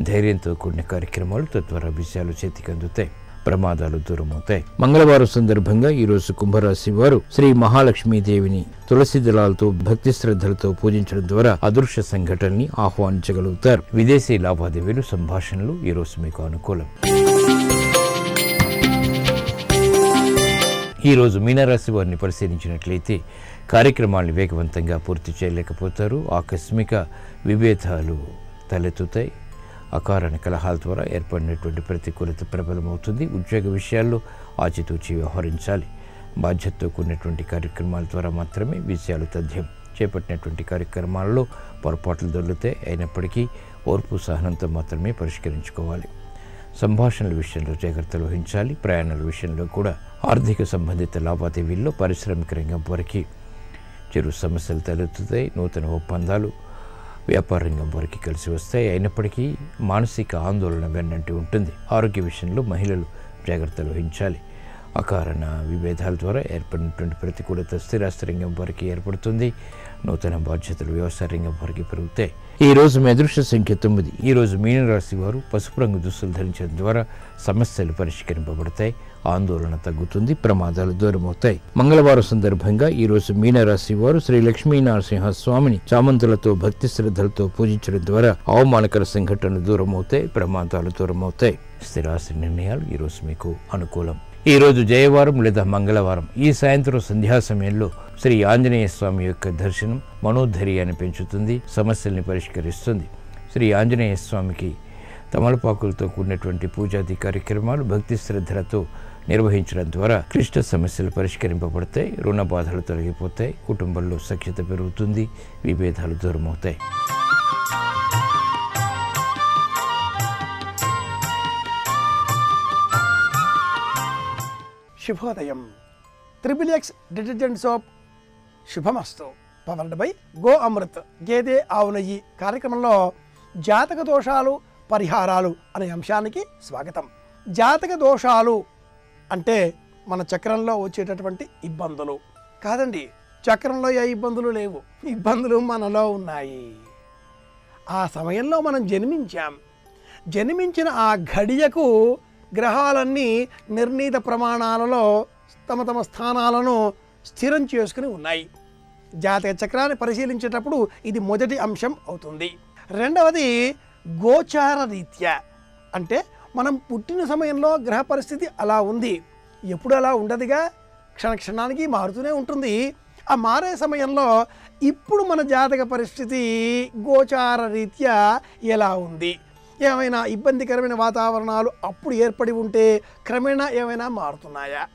Speaker 1: ధైర్యంతో కూడిన కార్యక్రమాలు తద్వారా విజయాలు చేతికి అందుతాయి. ప్రమాదాలు దూరమవుతాయి. మంగళవారం సందర్భంగా ఈరోజు కుంభరాశి వారు శ్రీ మహాలక్ష్మీ దేవిని తులసి దళాలతో భక్తి శ్రద్ధలతో పూజించడం ద్వారా అదృశ్య సంఘటనని ఆహ్వానించగలుగుతారు. విదేశీ లావాదేవీలు సంభాషణలు ఈ రోజు మీకు అనుకూలం. ఈరోజు మీనరాశి వారిని పరిశీలించినట్లయితే కార్యక్రమాలను వేగవంతంగా పూర్తి చేయలేకపోతారు. ఆకస్మిక విభేదాలు తలెత్తుతాయి. అకారణ కలహాల ద్వారా ఏర్పడినటువంటి ప్రతికూలత ప్రబలమవుతుంది. ఉద్యోగ విషయాల్లో ఆచితూచి వ్యవహరించాలి. బాధ్యతతో కూడినటువంటి కార్యక్రమాల ద్వారా మాత్రమే విజయాలు తథ్యం. చేపట్టినటువంటి కార్యక్రమాల్లో పొరపాట్లు దొరుకుతాయి అయినప్పటికీ ఓర్పు సహనంతో మాత్రమే పరిష్కరించుకోవాలి. సంభాషణల విషయంలో జాగ్రత్తలు వహించాలి. ప్రయాణాల విషయంలో కూడా ఆర్థిక సంబంధిత లావాదేవీల్లో పారిశ్రామిక రంగం వరకు చెరువు సమస్యలు తలెత్తుతాయి. నూతన ఒప్పందాలు వ్యాపార రంగం వారికి కలిసి వస్తాయి. అయినప్పటికీ మానసిక ఆందోళన వెన్నంటి ఉంటుంది. ఆరోగ్య విషయంలో మహిళలు జాగ్రత్తలు వహించాలి. అకారణ విభేదాల ద్వారా ఏర్పడినటువంటి ప్రతికూలత స్థిరాస్తి రంగం వారికి ఏర్పడుతుంది. నూతన బాధ్యతలు వ్యవసాయ రంగం వారికి పెరుగుతాయి. ఈ రోజు మీ అదృష్ట సంఖ్య తొమ్మిది. ఈ రోజు మీనరాశి వారు పసుపు రంగు దుస్తులు ధరించడం ద్వారా సమస్యలు పరిష్కరింపబడతాయి. ఆందోళన తగ్గుతుంది ప్రమాదాలు దూరమవుతాయి. మంగళవారం సందర్భంగా ఈ రోజు మీనరాశి వారు శ్రీ లక్ష్మీనరసింహ స్వామిని చామంతులతో భక్తి శ్రద్ధలతో పూజించడం ద్వారా అవమానకర సంఘటనలు దూరమవుతాయి ప్రమాదాలు దూరమవుతాయి. స్థిరాస్తి నిర్ణయాలు ఈరోజు మీకు అనుకూలం. ఈ రోజు జయవారం లేదా మంగళవారం ఈ సాయంత్రం సంధ్యా సమయంలో శ్రీ ఆంజనేయ స్వామి యొక్క దర్శనం మనోధైర్యాన్ని పెంచుతుంది సమస్యల్ని పరిష్కరిస్తుంది. శ్రీ ఆంజనేయ స్వామికి తమలపాకులతో కూడినటువంటి పూజాది కార్యక్రమాలు భక్తి శ్రద్ధలతో నిర్వహించడం ద్వారా క్లిష్ట సమస్యలు పరిష్కరింపబడతాయి రుణ బాధలు తొలగిపోతాయి కుటుంబంలో సఖ్యత పెరుగుతుంది విభేదాలు దూరమవుతాయి.
Speaker 4: శుభోదయం. Triple X detergent soap Subhamastu. Powered by go Amrut గేదె ఆవునయ్యి కార్యక్రమంలో జాతక దోషాలు పరిహారాలు అనే అంశానికి స్వాగతం. జాతక దోషాలు అంటే మన చక్రంలో వచ్చేటటువంటి ఇబ్బందులు. కాదండి చక్రంలో ఏ ఇబ్బందులు లేవు. ఇబ్బందులు మనలో ఉన్నాయి. ఆ సమయంలో మనం జన్మించాం. జన్మించిన ఆ ఘడియకు గ్రహాలన్నీ నిర్ణీత ప్రమాణాలలో తమ తమ స్థానాలను స్థిరం చేసుకుని ఉన్నాయి. జాతక చక్రాన్ని పరిశీలించేటప్పుడు ఇది మొదటి అంశం అవుతుంది. రెండవది గోచార రీత్యా. అంటే మనం పుట్టిన సమయంలో గ్రహ పరిస్థితి అలా ఉంది. ఎప్పుడు అలా ఉండదుగా? క్షణక్షణానికి మారుతూనే ఉంటుంది. ఆ మారే సమయంలో ఇప్పుడు మన జాతక పరిస్థితి గోచార రీత్యా ఎలా ఉంది? ఏమైనా ఇబ్బందికరమైన వాతావరణాలు అప్పుడు ఏర్పడి ఉంటే క్రమేణా ఏమైనా మారుతున్నాయా?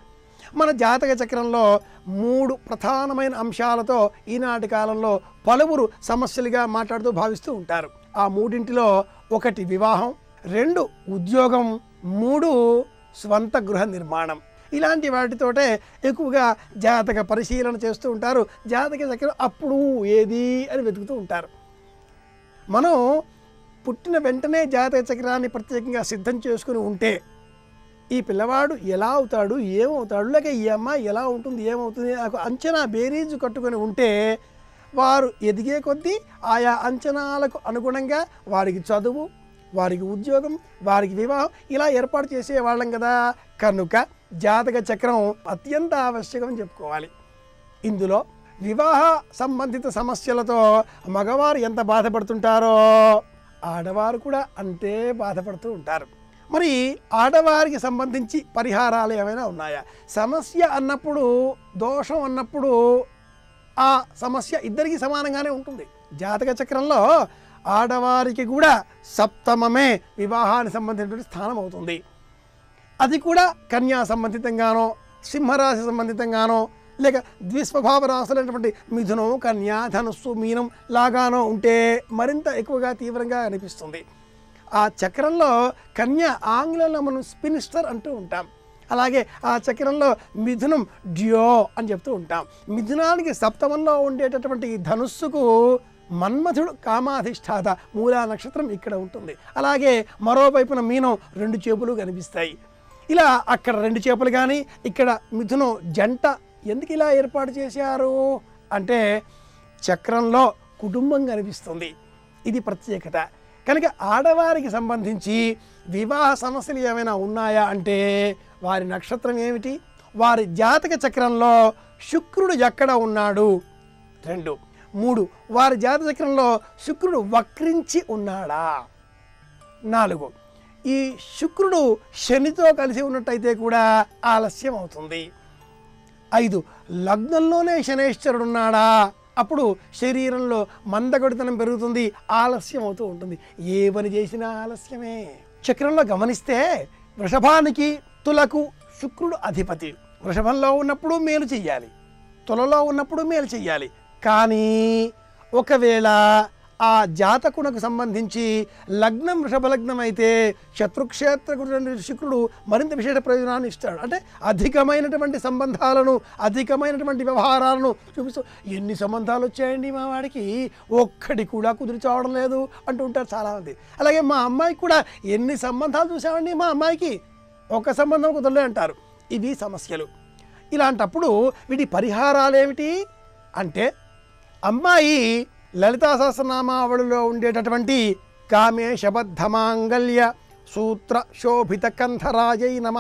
Speaker 4: మన జాతక చక్రంలో మూడు ప్రధానమైన అంశాలతో ఈనాటి కాలంలో పలువురు సమస్యలుగా మాట్లాడుతూ భావిస్తూ ఉంటారు. ఆ మూడింటిలో ఒకటి వివాహం రెండు ఉద్యోగం మూడు స్వంత గృహ నిర్మాణం. ఇలాంటి వాటితోటే ఎక్కువగా జాతక పరిశీలన చేస్తూ ఉంటారు. జాతక చక్రం అప్పుడు ఏది అని వెతుకుతూ ఉంటారు. మనం పుట్టిన వెంటనే జాతక చక్రాన్ని ప్రత్యేకంగా సిద్ధం చేసుకుని ఉంటే ఈ పిల్లవాడు ఎలా అవుతాడు ఏమవుతాడు లేక ఈ అమ్మాయి ఎలా ఉంటుంది ఏమవుతుంది నాకు అంచనా బేరీజు కట్టుకొని ఉంటే వారు ఎదిగే కొద్దీ ఆయా అంచనాలకు అనుగుణంగా వారికి చదువు వారికి ఉద్యోగం వారికి వివాహం ఇలా ఏర్పాటు చేసేవాళ్ళం కదా. కనుక జాతక చక్రం అత్యంత ఆవశ్యకం చెప్పుకోవాలి. ఇందులో వివాహ సంబంధిత సమస్యలతో మగవారు ఎంత బాధపడుతుంటారో ఆడవారు కూడా అంతే బాధపడుతూ ఉంటారు. మరి ఆడవారికి సంబంధించి పరిహారాలు ఏమైనా ఉన్నాయా? సమస్య అన్నప్పుడు దోషం అన్నప్పుడు ఆ సమస్య ఇద్దరికి సమానంగానే ఉంటుంది. జాతక చక్రంలో ఆడవారికి కూడా సప్తమమే వివాహానికి సంబంధించినటువంటి స్థానం అవుతుంది. అది కూడా కన్యా సంబంధితంగానో సింహరాశి సంబంధితంగానో లేక ద్విస్వభావ రాశులైనటువంటి మిథునం కన్యా ధనుస్సు మీనం లాగానో ఉంటే మరింత ఎక్కువగా తీవ్రంగా అనిపిస్తుంది. ఆ చక్రంలో కన్య ఆంగ్లంలో మనం స్పినిస్టర్ అంటూ ఉంటాం. అలాగే ఆ చక్రంలో మిథునం డ్యో అని చెప్తూ ఉంటాం. మిథునానికి సప్తమంలో ఉండేటటువంటి ధనుస్సుకు మన్మథుడు కామాధిష్టాత మూలా నక్షత్రం ఇక్కడ ఉంటుంది. అలాగే మరోవైపున మీనం రెండు చేపలు కనిపిస్తాయి. ఇలా అక్కడ రెండు చేపలు కానీ ఇక్కడ మిథునం జంట ఎందుకు ఇలా ఏర్పాటు చేశారు? అంటే చక్రంలో కుటుంబం కనిపిస్తుంది. ఇది ప్రత్యేకత. కనుక ఆడవారికి సంబంధించి వివాహ సమస్యలు ఏమైనా ఉన్నాయా అంటే వారి నక్షత్రం ఏమిటి? వారి జాతక చక్రంలో శుక్రుడు ఎక్కడ ఉన్నాడు? రెండు. మూడు వారి జాతక చక్రంలో శుక్రుడు వక్రించి ఉన్నాడా? నాలుగు ఈ శుక్రుడు శనితో కలిసి ఉన్నట్టయితే కూడా ఆలస్యం అవుతుంది. ఐదు లగ్నంలోనే శనేశ్వరుడు ఉన్నాడా? అప్పుడు శరీరంలో మందగొడితనం పెరుగుతుంది ఆలస్యం అవుతూ ఉంటుంది. ఏ పని చేసినా ఆలస్యమే. చక్రంలో గమనిస్తే వృషభానికి తులకు శుక్రుడు అధిపతి. వృషభంలో ఉన్నప్పుడు మేలు చెయ్యాలి. తులలో ఉన్నప్పుడు మేలు చెయ్యాలి. కానీ ఒకవేళ ఆ జాతకునకు సంబంధించి లగ్నం వృషభలగ్నం అయితే శత్రుక్షేత్ర శుక్రుడు మరింత విశేష ప్రయోజనాన్ని ఇస్తాడు. అంటే అధికమైనటువంటి సంబంధాలను అధికమైనటువంటి వ్యవహారాలను చూపిస్తూ ఎన్ని సంబంధాలు వచ్చాయండి మా వాడికి? ఒక్కడి కూడా కుదిరి చావడం లేదు అంటూ ఉంటారు చాలామంది. అలాగే మా అమ్మాయికి కూడా ఎన్ని సంబంధాలు చూసామండి మా అమ్మాయికి? ఒక సంబంధం కుదరలే అంటారు. ఇవి సమస్యలు. ఇలాంటప్పుడు వీటి పరిహారాలు ఏమిటి అంటే అమ్మాయి లలితా సహస్రనామావళిలో ఉండేటటువంటి కామే శబద్ధమాంగల్య సూత్ర శోభిత కంధరాజై నమ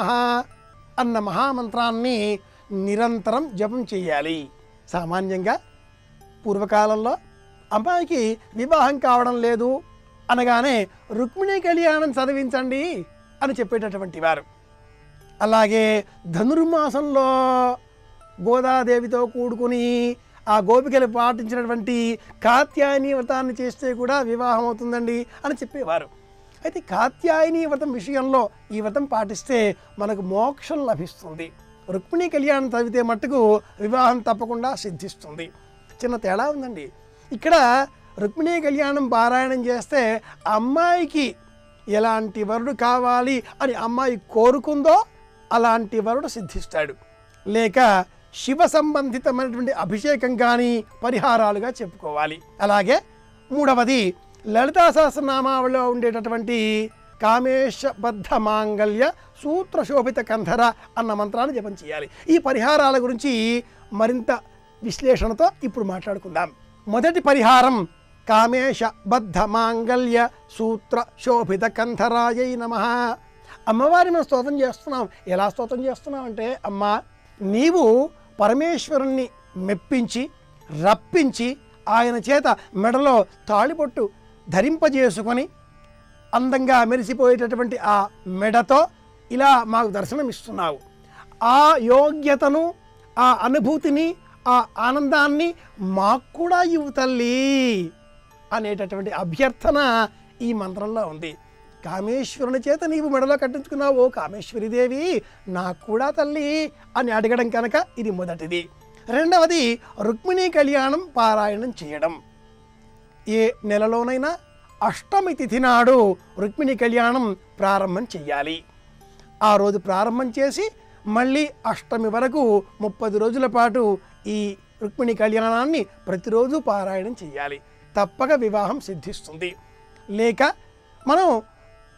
Speaker 4: అన్న మహామంత్రాన్ని నిరంతరం జపం చేయాలి. సామాన్యంగా పూర్వకాలంలో అమ్మాయికి వివాహం కావడం లేదు అనగానే రుక్మిణి కళ్యాణం చదివించండి అని చెప్పేటటువంటి వారు. అలాగే ధనుర్మాసంలో గోదాదేవితో కూడుకుని ఆ గోపికలు పాటించినటువంటి కాత్యాయని వ్రతాన్ని చేస్తే కూడా వివాహం అవుతుందండి అని చెప్పేవారు. అయితే కాత్యాయని వ్రతం విషయంలో ఈ వ్రతం పాటిస్తే మనకు మోక్షం లభిస్తుంది. రుక్మిణి కళ్యాణం చదివితే మట్టుకు వివాహం తప్పకుండా సిద్ధిస్తుంది. చిన్న తేడా ఉందండి. ఇక్కడ రుక్మిణీ కళ్యాణం పారాయణం చేస్తే అమ్మాయికి ఎలాంటి వరుడు కావాలి అని అమ్మాయి కోరుకుందో అలాంటి వరుడు సిద్ధిస్తాడు. లేక శివ సంబంధితమైనటువంటి అభిషేకం కానీ పరిహారాలుగా చెప్పుకోవాలి. అలాగే మూడవది లలితా సహస్రనామావళిలో ఉండేటటువంటి కామేశబద్ధ మాంగళ్య సూత్రశోభిత కంధర అన్న మంత్రాన్ని జపం చేయాలి. ఈ పరిహారాల గురించి మరింత విశ్లేషణతో ఇప్పుడు మాట్లాడుకుందాం. మొదటి పరిహారం కామేశ బద్ధ మాంగళ్య సూత్ర శోభిత కంధరాయై నమ. అమ్మవారి మనం స్తోత్రం చేస్తున్నాం. ఎలా స్తోత్రం చేస్తున్నాం అంటే అమ్మ నీవు పరమేశ్వరుణ్ణి మెప్పించి రప్పించి ఆయన చేత మెడలో తాళిబొట్టు ధరింపజేసుకొని అందంగా మెరిసిపోయేటటువంటి ఆ మెడతో ఇలా మాకు దర్శనమిస్తున్నావు. ఆ యోగ్యతను ఆ అనుభూతిని ఆ ఆనందాన్ని మాకు కూడా ఇవ్వు తల్లి అనేటటువంటి అభ్యర్థన ఈ మంత్రంలో ఉంది. కామేశ్వరుని చేత నీవు మెడలో కట్టించుకున్నావు ఓ కామేశ్వరిదేవి నాకు కూడా తల్లి అని అడగడం కనుక ఇది మొదటిది. రెండవది రుక్మిణీ కళ్యాణం పారాయణం చేయడం. ఏ నెలలోనైనా అష్టమి తిథి నాడు రుక్మిణి కళ్యాణం ప్రారంభం చెయ్యాలి. ఆ రోజు ప్రారంభం చేసి మళ్ళీ అష్టమి వరకు ముప్పది రోజుల పాటు ఈ రుక్మిణి కళ్యాణాన్ని ప్రతిరోజు పారాయణం చేయాలి తప్పక వివాహం సిద్ధిస్తుంది. లేక మనం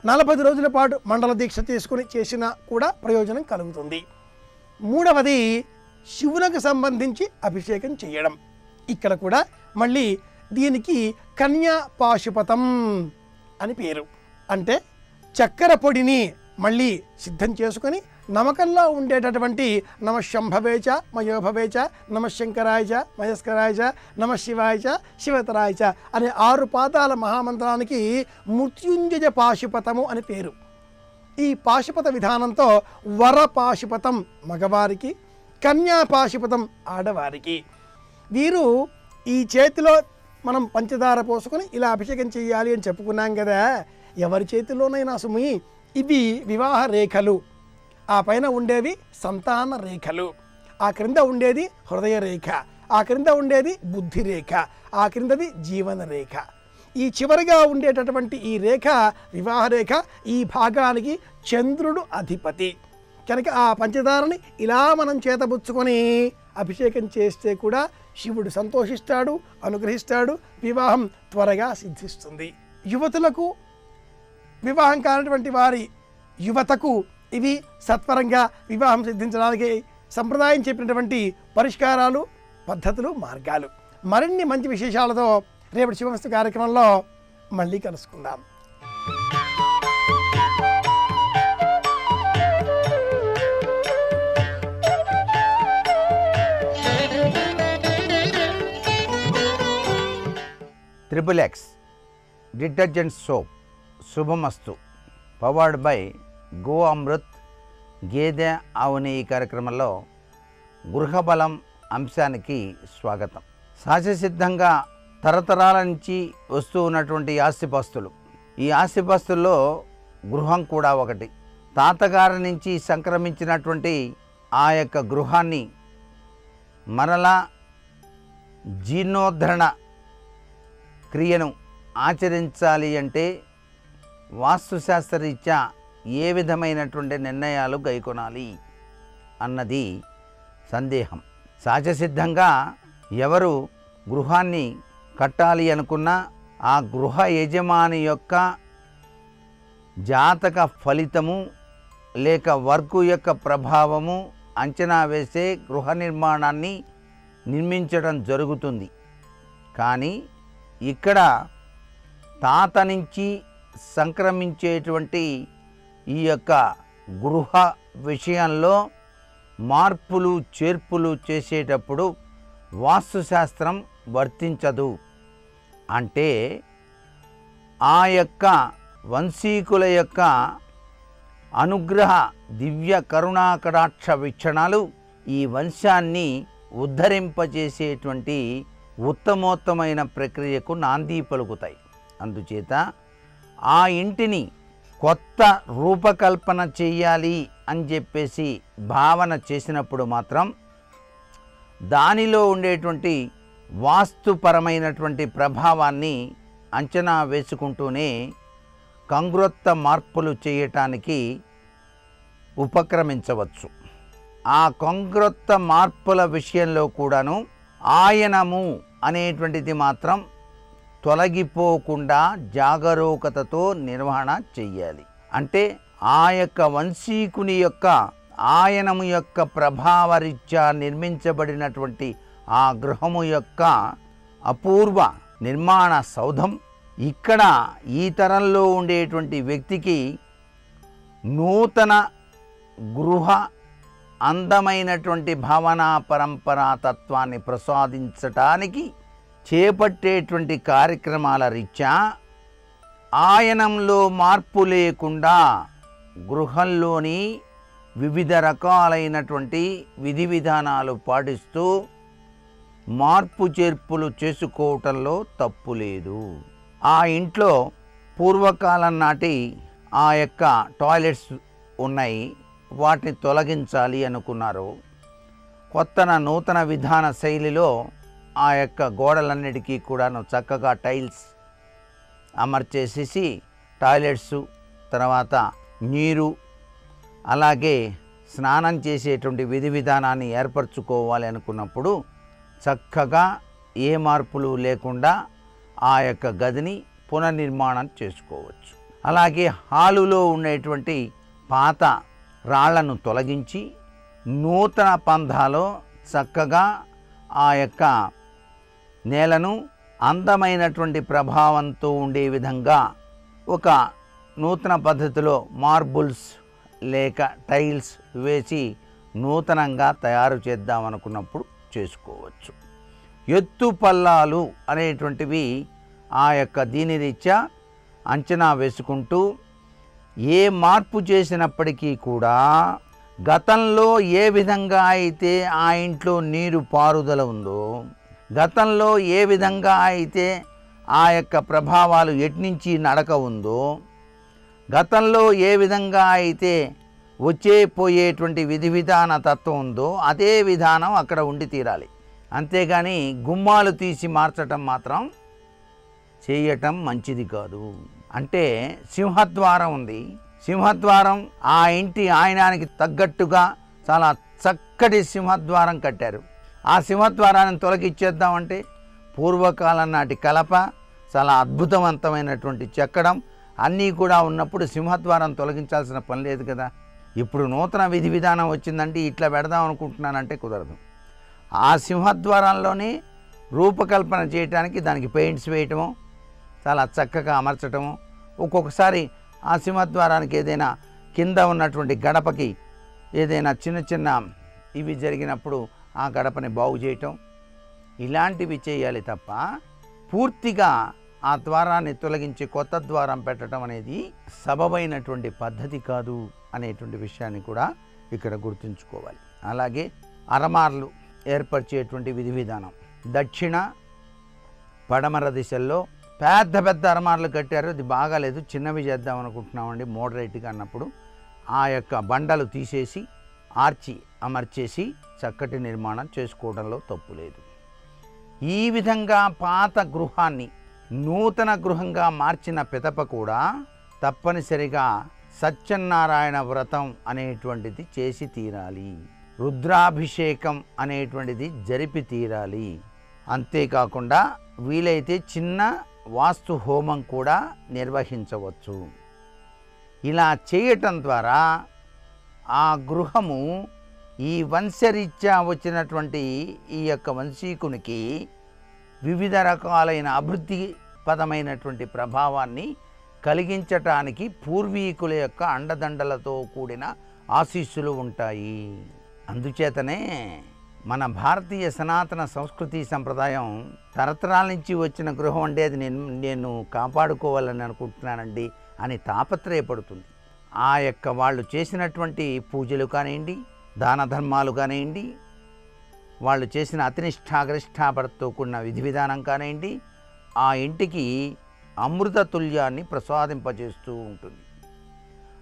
Speaker 4: నలభై రోజుల పాటు మండల దీక్ష తీసుకుని చేసినా కూడా ప్రయోజనం కలుగుతుంది. మూడవది శివునికి సంబంధించి అభిషేకం చేయడం. ఇక్కడ కూడా మళ్ళీ దీనికి కన్యా పాశుపతం అని పేరు. అంటే చక్కెర పొడిని మళ్ళీ సిద్ధం చేసుకొని నమకంలో ఉండేటటువంటి నమ శంభవేచ మయోభవేచ నమ శంకరాయచ మయస్కరాయచ నమ శివాయచ శివతరాయచ అనే ఆరు పాదాల మహామంత్రానికి మృత్యుంజయ పాశుపతము అని పేరు. ఈ పాశుపత విధానంతో వర పాశుపతం మగవారికి కన్యా పాశుపతం ఆడవారికి. వీరు ఈ చేతిలో మనం పంచదార పోసుకొని ఇలా అభిషేకం చేయాలి అని చెప్పుకున్నాం కదా. ఎవరి చేతిలోనైనా సుమి ఇవి వివాహ రేఖలు. ఆ పైన ఉండేవి సంతాన రేఖలు. ఆ క్రింద ఉండేది హృదయ రేఖ. ఆ క్రింద ఉండేది బుద్ధి రేఖ. ఆ క్రిందది జీవన రేఖ. ఈ చివరిగా ఉండేటటువంటి ఈ రేఖ వివాహ రేఖ ఈ భాగానికి చంద్రుడు అధిపతి. కనుక ఆ పంచదారని ఇలా మనం చేతబుచ్చుకొని అభిషేకం చేస్తే కూడా శివుడు సంతోషిస్తాడు అనుగ్రహిస్తాడు వివాహం త్వరగా సిద్ధిస్తుంది. యువతులకు వివాహం కానటువంటి వారి యువతకు ఇవి సత్వరంగా వివాహం సిద్ధించడానికి సంప్రదాయం చెప్పినటువంటి పరిష్కారాలు పద్ధతులు మార్గాలు. మరిన్ని మంచి విశేషాలతో రేపటి శివమస్తు కార్యక్రమంలో మళ్ళీ కలుసుకుందాం.
Speaker 5: Triple X detergent soap Subhamastu. Powered by go Amrut గేదె ఆవుని ఈ కార్యక్రమంలో గృహబలం అంశానికి స్వాగతం. సహజసిద్ధంగా తరతరాల నుంచి వస్తూ ఉన్నటువంటి ఆస్తిపాస్తులు. ఈ ఆస్తిపాస్తుల్లో గృహం కూడా ఒకటి. తాతగారి నుంచి సంక్రమించినటువంటి ఆ యొక్క గృహాన్ని మరలా జీర్ణోద్ధరణ క్రియను ఆచరించాలి అంటే వాస్తుశాస్త్రరీత్యా ఏ విధమైనటువంటి నిర్ణయాలు గైకొనాలి అన్నది సందేహం. సహజసిద్ధంగా ఎవరు గృహాన్ని కట్టాలి అనుకున్నా ఆ గృహ యజమాని యొక్క జాతక ఫలితము లేక వర్కు యొక్క ప్రభావము అంచనా వేసే గృహ నిర్మాణాన్ని నిర్మించడం జరుగుతుంది. కానీ ఇక్కడ తాత నుంచి సంక్రమించేటువంటి ఈ యొక్క గృహ విషయంలో మార్పులు చేర్పులు చేసేటప్పుడు వాస్తుశాస్త్రం వర్తించదు. అంటే ఆ యొక్క వంశీకుల యొక్క అనుగ్రహ దివ్య కరుణాకటాక్ష వీక్షణాలు ఈ వంశాన్ని ఉద్ధరింపజేసేటువంటి ఉత్తమోత్తమైన ప్రక్రియకు నాంది పలుకుతాయి. అందుచేత ఆ ఇంటిని కొత్త రూపకల్పన చెయ్యాలి అని చెప్పేసి భావన చేసినప్పుడు మాత్రం దానిలో ఉండేటువంటి వాస్తుపరమైనటువంటి ప్రభావాన్ని అంచనా వేసుకుంటూనే కంగ్రొత్త మార్పులు చేయటానికి ఉపక్రమించవచ్చు. ఆ కొంగ్రొత్త మార్పుల విషయంలో కూడాను ఆయనము అనేటువంటిది మాత్రం తొలగిపోకుండా జాగరూకతతో నిర్వహణ చెయ్యాలి. అంటే ఆ యొక్క వంశీకుని యొక్క ఆయనము యొక్క ప్రభావరీత్యా నిర్మించబడినటువంటి ఆ గృహము యొక్క అపూర్వ నిర్మాణ సౌధం. ఇక్కడ ఈ తరంలో ఉండేటువంటి వ్యక్తికి నూతన గృహ అందమైనటువంటి భావనా పరంపరా తత్వాన్ని ప్రసాదించటానికి చేపట్టేటువంటి కార్యక్రమాల రీత్యా ఆయనంలో మార్పు లేకుండా గృహంలోని వివిధ రకాలైనటువంటి విధి విధానాలు పాటిస్తూ మార్పు చేర్పులు చేసుకోవటంలో తప్పు లేదు. ఆ ఇంట్లో పూర్వకాలం నాటి ఆ యొక్క టాయిలెట్స్ ఉన్నాయి. వాటిని తొలగించాలి అనుకున్నారు. కొత్తన నూతన విధాన శైలిలో ఆ యొక్క గోడలన్నిటికీ కూడాను చక్కగా టైల్స్ అమర్చేసేసి టాయిలెట్స్ తర్వాత నీరు అలాగే స్నానం చేసేటువంటి విధి విధానాన్ని ఏర్పరచుకోవాలి అనుకున్నప్పుడు చక్కగా ఏ మార్పులు లేకుండా ఆ యొక్క గదిని పునర్నిర్మాణం చేసుకోవచ్చు. అలాగే హాలులో ఉండేటువంటి పాత రాళ్ళను తొలగించి నూతన పంధాలో చక్కగా ఆ యొక్క నేలను అందమైనటువంటి ప్రభావంతో ఉండే విధంగా ఒక నూతన పద్ధతిలో మార్బుల్స్ లేక టైల్స్ వేసి నూతనంగా తయారు చేద్దాం అనుకున్నప్పుడు చేసుకోవచ్చు. ఎత్తు పల్లాలు అనేటువంటివి ఆ యొక్క దీని రీత్యా అంచనా వేసుకుంటూ ఏ మార్పు చేసినప్పటికీ కూడా గతంలో ఏ విధంగా అయితే ఆ ఇంట్లో నీరు పారుదల ఉందో గతంలో ఏ విధంగా అయితే ఆ యొక్క ప్రభావాలు ఎట్నుంచి నడక ఉందో గతంలో ఏ విధంగా అయితే వచ్చే పోయేటువంటి విధి విధాన తత్వం ఉందో అదే విధానం అక్కడ ఉండి తీరాలి. అంతేగాని గుమ్మాలు తీసి మార్చటం మాత్రం చేయటం మంచిది కాదు. అంటే సింహద్వారం ఉంది. సింహద్వారం ఆ ఇంటి ఆయనానికి తగ్గట్టుగా చాలా చక్కటి సింహద్వారం కట్టారు. ఆ సింహద్వారాన్ని తొలగిచ్చేద్దామంటే పూర్వకాలం నాటి కలప చాలా అద్భుతవంతమైనటువంటి చెక్కడం అన్నీ కూడా ఉన్నప్పుడు సింహద్వారం తొలగించాల్సిన పని లేదు కదా. ఇప్పుడు నూతన విధి విధానం వచ్చిందంటే ఇట్లా పెడదాం అనుకుంటున్నానంటే కుదరదు. ఆ సింహద్వారంలోనే రూపకల్పన చేయడానికి దానికి పెయింట్స్ వేయటము చాలా చక్కగా అమర్చటము ఒక్కొక్కసారి ఆ సింహద్వారానికి ఏదైనా కింద ఉన్నటువంటి గడపకి ఏదైనా చిన్న చిన్న ఇవి జరిగినప్పుడు ఆ గడపని బాగు చేయటం. ఇలాంటివి చేయాలి తప్ప పూర్తిగా ఆ ద్వారాన్ని తొలగించి కొత్త ద్వారం పెట్టడం అనేది సబబైనటువంటి పద్ధతి కాదు అనేటువంటి విషయాన్ని కూడా ఇక్కడ గుర్తుంచుకోవాలి. అలాగే అరమార్లు ఏర్పరిచేటువంటి విధి విధానం. దక్షిణ పడమర దిశల్లో పెద్ద పెద్ద అరమార్లు కట్టారు. అది బాగాలేదు చిన్నవి చేద్దాం అనుకుంటున్నామండి మోడరేట్గా అన్నప్పుడు ఆ యొక్క బండలు తీసేసి ఆర్చి అమర్చేసి చక్కటి నిర్మాణం చేసుకోవడంలో తప్పు లేదు. ఈ విధంగా పాత గృహాన్ని నూతన గృహంగా మార్చిన పిదప కూడా తప్పనిసరిగా సత్యనారాయణ వ్రతం అనేటువంటిది చేసి తీరాలి. రుద్రాభిషేకం అనేటువంటిది జరిపి తీరాలి. అంతేకాకుండా వీలైతే చిన్న వాస్తు హోమం కూడా నిర్వహించవచ్చు. ఇలా చేయటం ద్వారా ఆ గృహము ఈ వంశరీత్యా వచ్చినటువంటి ఈ యొక్క వంశీకునికి వివిధ రకాలైన అభివృద్ధి పదమైనటువంటి ప్రభావాన్ని కలిగించటానికి పూర్వీకుల యొక్క అండదండలతో కూడిన ఆశీస్సులు ఉంటాయి. అందుచేతనే మన భారతీయ సనాతన సంస్కృతి సంప్రదాయం తరతరాల నుంచి వచ్చిన గృహం అంటే అది నేను నేను కాపాడుకోవాలని అనుకుంటున్నానండి అని తాపత్రయపడుతుంది. ఆ యొక్క వాళ్ళు చేసినటువంటి పూజలు కానివ్వండి దాన ధర్మాలు కానివ్వండి వాళ్ళు చేసిన అతినిష్టాగరిష్టాపడతో కూడిన విధి విధానం కానివ్వండి ఆ ఇంటికి అమృత తుల్యాన్ని ప్రసాదింపజేస్తూ ఉంటుంది.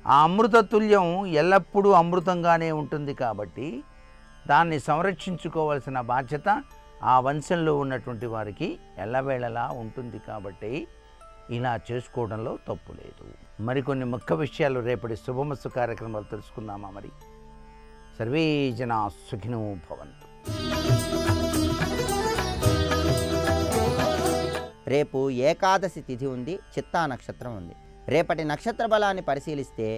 Speaker 5: ఆ అమృతతుల్యం ఎల్లప్పుడూ అమృతంగానే ఉంటుంది కాబట్టి దాన్ని సంరక్షించుకోవాల్సిన బాధ్యత ఆ వంశంలో ఉన్నటువంటి వారికి ఎల్లవేళలా ఉంటుంది కాబట్టి ఇలా చేసుకోవడంలో తప్పు లేదు. మరికొన్ని ముఖ్య విషయాలు రేపటి శుభమస్సు కార్యక్రమాలు తెలుసుకుందామా మరి? సర్వే జనా సుఖినో భవంతు.
Speaker 6: రేపు ఏకాదశి తిథి ఉంది చిత్తా నక్షత్రం ఉంది. రేపటి నక్షత్ర బలాన్ని పరిశీలిస్తే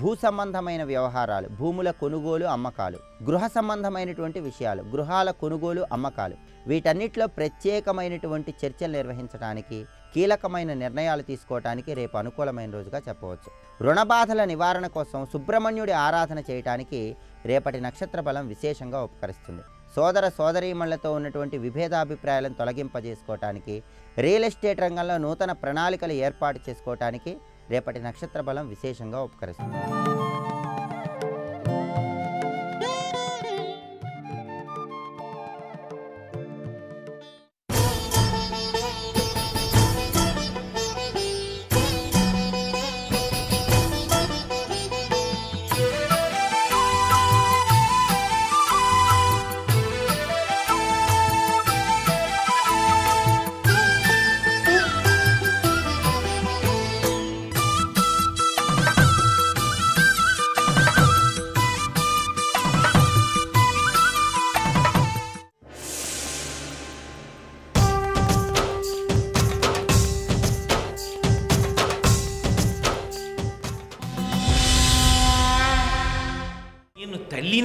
Speaker 6: భూ సంబంధమైన వ్యవహారాలు భూముల కొనుగోలు అమ్మకాలు గృహ సంబంధమైనటువంటి విషయాలు గృహాల కొనుగోలు అమ్మకాలు వీటన్నిటిలో ప్రత్యేకమైనటువంటి చర్చలు నిర్వహించడానికి కీలకమైన నిర్ణయాలు తీసుకోవటానికి రేపు అనుకూలమైన రోజుగా చెప్పవచ్చు. రుణ బాధల నివారణ కోసం సుబ్రహ్మణ్యుడి ఆరాధన చేయటానికి రేపటి నక్షత్ర బలం విశేషంగా ఉపకరిస్తుంది. సోదర సోదరీమణులతో ఉన్నటువంటి విభేదాభిప్రాయాలను తొలగింపజేసుకోవటానికి రియల్ ఎస్టేట్ రంగంలో నూతన ప్రణాళికలు ఏర్పాటు చేసుకోవటానికి రేపటి నక్షత్ర బలం విశేషంగా ఉపకరిస్తుంది.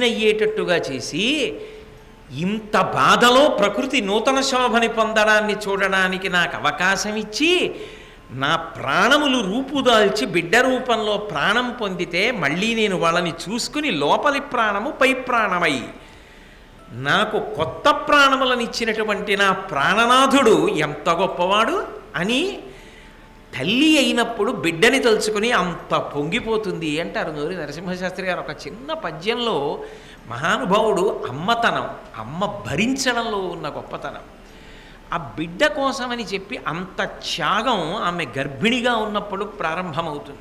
Speaker 7: అయ్యేటట్టుగా చేసి ఇంత బాధలో ప్రకృతి నూతన శోభని పొందడాన్ని చూడడానికి నాకు అవకాశం ఇచ్చి నా ప్రాణములు రూపుదాల్చి బిడ్డ రూపంలో ప్రాణం పొందితే మళ్ళీ నేను వాళ్ళని చూసుకుని లోపలి ప్రాణము పై ప్రాణమై నాకు కొత్త ప్రాణములను ఇచ్చినటువంటి నా ప్రాణనాథుడు ఎంత గొప్పవాడు అని తల్లి అయినప్పుడు బిడ్డని తలుచుకుని అంత పొంగిపోతుంది అంటారు నూరి నరసింహశాస్త్రి గారు. ఒక చిన్న పద్యంలో మహానుభావుడు అమ్మతనం అమ్మ భరించడంలో ఉన్న గొప్పతనం. ఆ బిడ్డ కోసమని చెప్పి అంత త్యాగం ఆమె గర్భిణిగా ఉన్నప్పుడు ప్రారంభమవుతుంది.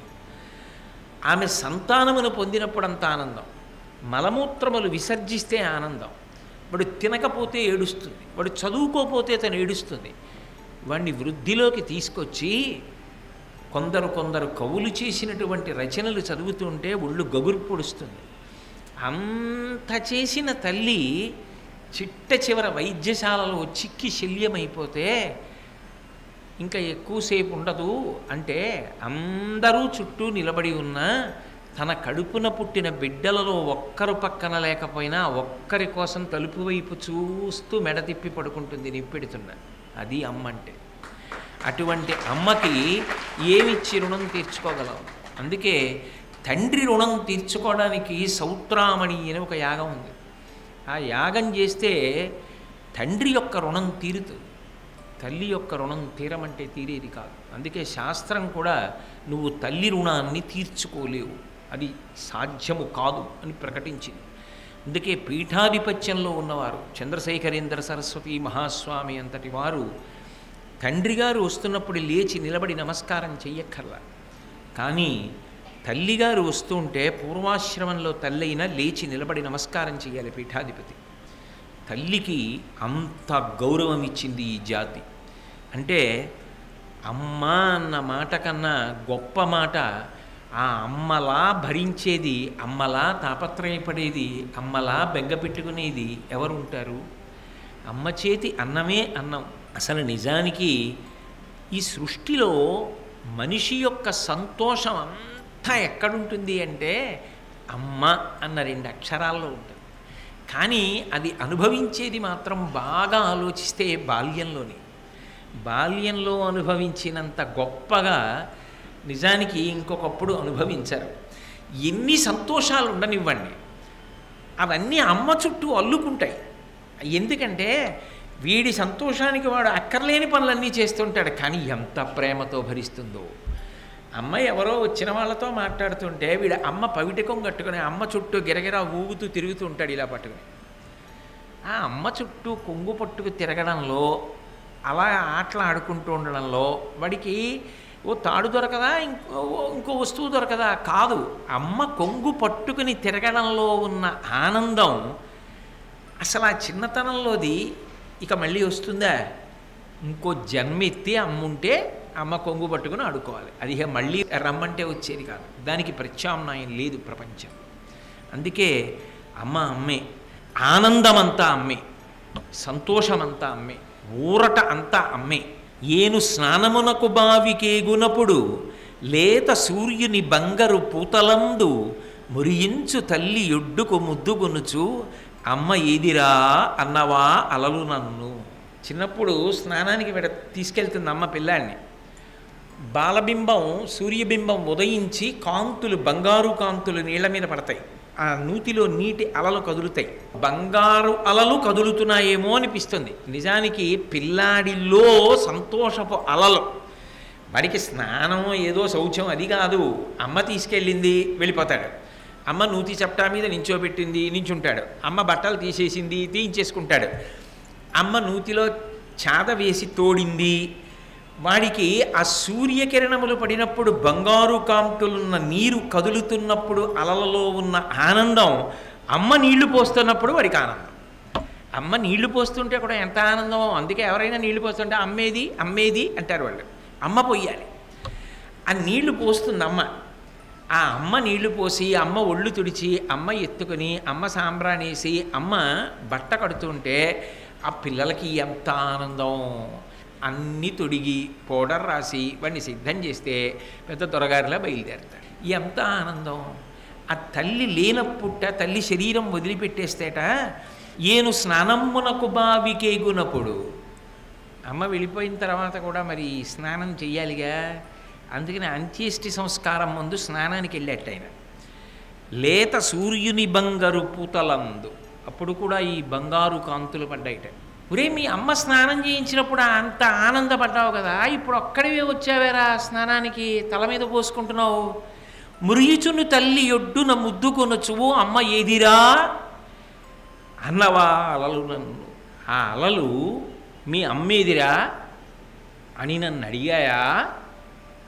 Speaker 7: ఆమె సంతానమును పొందినప్పుడు అంత ఆనందం. మలమూత్రములు విసర్జిస్తే ఆనందం. వాడు తినకపోతే ఏడుస్తుంది. వాడు చదువుకోపోతే తను ఏడుస్తుంది. వాడిని వృద్ధిలోకి తీసుకొచ్చి కొందరు కొందరు కవులు చేసినటువంటి రచనలు చదువుతుంటే ఒళ్ళు గగురు పొడుస్తుంది. అంత చేసిన తల్లి చిట్ట చివర వైద్యశాలలో చిక్కి శల్యమైపోతే ఇంకా ఎక్కువసేపు ఉండదు అంటే అందరూ చుట్టూ నిలబడి ఉన్న తన కడుపున పుట్టిన బిడ్డలలో ఒక్కరు పక్కన లేకపోయినా ఒక్కరి కోసం తలుపు వైపు చూస్తూ మెడ తిప్పి పడుకుంటుంది నిప్పెడుతున్న. అది అమ్మంటే. అటువంటి అమ్మకి ఏమిచ్చి రుణం తీర్చుకోగలం? అందుకే తండ్రి రుణం తీర్చుకోవడానికి సౌత్రామణి అని ఒక యాగం ఉంది. ఆ యాగం చేస్తే తండ్రి యొక్క రుణం తీరుతుంది తల్లి యొక్క రుణం తీరమంటే తీరేది కాదు. అందుకే శాస్త్రం కూడా నువ్వు తల్లి రుణాన్ని తీర్చుకోలేవు. అది సాధ్యము కాదు అని ప్రకటించింది. అందుకే పీఠాధిపత్యంలో ఉన్నవారు చంద్రశేఖరేంద్ర సరస్వతి మహాస్వామి అంతటి వారు తండ్రి గారు వస్తున్నప్పుడు లేచి నిలబడి నమస్కారం చెయ్యక్కర్లా. కానీ తల్లిగారు వస్తూ ఉంటే పూర్వాశ్రమంలో తల్లైన లేచి నిలబడి నమస్కారం చేయాలి పీఠాధిపతి. తల్లికి అంత గౌరవం ఇచ్చింది ఈ జాతి. అంటే అమ్మ అన్న మాట కన్నా గొప్ప మాట ఆ అమ్మలా భరించేది అమ్మలా తాపత్రయపడేది అమ్మలా బెంగ పెట్టుకునేది ఎవరు ఉంటారు అమ్మ చేతి అన్నమే అన్నం. అసలు నిజానికి ఈ సృష్టిలో మనిషి యొక్క సంతోషం అంతా ఎక్కడుంటుంది అంటే అమ్మ అన్న రెండు అక్షరాల్లో ఉంటుంది. కానీ అది అనుభవించేది మాత్రం బాగా ఆలోచిస్తే బాల్యంలోనే. బాల్యంలో అనుభవించినంత గొప్పగా నిజానికి ఇంకొకప్పుడు అనుభవించరు. ఎన్ని సంతోషాలు ఉండనివ్వండి. అవన్నీ అమ్మ చుట్టూ అల్లుకుంటాయి. ఎందుకంటే వీడి సంతోషానికి వాడు అక్కర్లేని పనులన్నీ చేస్తుంటాడు. కానీ ఎంత ప్రేమతో భరిస్తుందో. అమ్మ ఎవరో వచ్చిన వాళ్ళతో మాట్లాడుతుంటే వీడు అమ్మ పవిటకం కట్టుకుని అమ్మ చుట్టూ గిరగిరా ఊగుతూ తిరుగుతూ ఉంటాడు ఇలా పట్టుకుని. ఆ అమ్మ చుట్టూ కొంగు పట్టుకు తిరగడంలో అలా ఆటలు ఆడుకుంటూ ఉండడంలో వాడికి ఓ తాడు దొరకదా ఇంకో ఇంకో వస్తువు దొరకదా? కాదు. అమ్మ కొంగు పట్టుకుని తిరగడంలో ఉన్న ఆనందం అసలు ఆ చిన్నతనంలోది ఇక మళ్ళీ వస్తుందా? ఇంకో జన్మెత్తి అమ్ముంటే అమ్మ కొంగు పట్టుకుని ఆడుకోవాలి. అది ఇక మళ్ళీ రమ్మంటే వచ్చేది కాదు. దానికి ప్రత్యామ్నాయం లేదు ప్రపంచం. అందుకే అమ్మ అమ్మే ఆనందమంతా అమ్మే సంతోషమంతా అమ్మే ఊరట అంతా అమ్మే. ఏను స్నానమునకు బావికేగునప్పుడు లేత సూర్యుని బంగరు పూతలందు మురియించు తల్లి ఎడ్డుకు ముద్దుగునుచు అమ్మ ఏదిరా అన్నవా అలలు నన్ను. చిన్నప్పుడు స్నానానికి వెడ తీసుకెళ్తుంది అమ్మ పిల్లాడిని. బాలబింబం సూర్యబింబం ఉదయించి కాంతులు బంగారు కాంతులు నీళ్ళ మీద పడతాయి. ఆ నూతిలో నీటి అలలు కదులుతాయి. బంగారు అలలు కదులుతున్నాయేమో అనిపిస్తుంది. నిజానికి పిల్లాడిలో సంతోషపు అలలు. వాడికి స్నానం ఏదో శౌచం అది కాదు. అమ్మ తీసుకెళ్ళింది వెళ్ళిపోతాడు. అమ్మ నూతి చప్టా మీద నించోబెట్టింది నించుంటాడు. అమ్మ బట్టలు తీసేసింది తీయించేసుకుంటాడు. అమ్మ నూతిలో చాద వేసి తోడింది. వాడికి ఆ సూర్యకిరణములు పడినప్పుడు బంగారు కాంతులున్న నీరు కదులుతున్నప్పుడు అలలలో ఉన్న ఆనందం అమ్మ నీళ్ళు పోస్తున్నప్పుడు వాడికి ఆనందం. అమ్మ నీళ్ళు పోస్తుంటే కూడా ఎంత ఆనందం అందుకే ఎవరైనా నీళ్ళు పోస్తుంటే అమ్మేది అమ్మేది అంటారు వాళ్ళు. అమ్మ పొయ్యాలి ఆ నీళ్ళు పోస్తుంది అమ్మ. ఆ అమ్మ నీళ్ళు పోసి అమ్మ ఒళ్ళు తుడిచి అమ్మ ఎత్తుకుని అమ్మ సాంబ్రాణేసి అమ్మ బట్ట కడుతుంటే ఆ పిల్లలకి ఎంత ఆనందం. అన్నీ తొడిగి పౌడర్ రాసి వాడిని సిద్ధం చేస్తే పెద్ద త్వరగారిలా బయలుదేరతాడు. ఎంత ఆనందం. ఆ తల్లి లేనప్పుట తల్లి శరీరం వదిలిపెట్టేస్తేట ఏను స్నానమ్మునకు బావికేగునప్పుడు అమ్మ వెళ్ళిపోయిన తర్వాత కూడా మరి స్నానం చెయ్యాలిగా? అందుకని అంత్యేష్టి సంస్కారం ముందు స్నానానికి వెళ్ళేట ఆయన. లేత సూర్యుని బంగారు పూతలందు. అప్పుడు కూడా ఈ బంగారు కాంతులు పడ్డాయిట. ఒరే మీ అమ్మ స్నానం చేయించినప్పుడు అంత ఆనందపడ్డావు కదా ఇప్పుడు ఒక్కడివే వచ్చావేరా స్నానానికి తల మీద పోసుకుంటున్నావు? మురియుచును తల్లి ఒడ్డున ముద్దుకొనొచ్చువు అమ్మ ఏదిరా? అన్నవా అలలు నన్ను. ఆ అలలు మీ అమ్మేదిరా అని నన్ను అడిగాయా?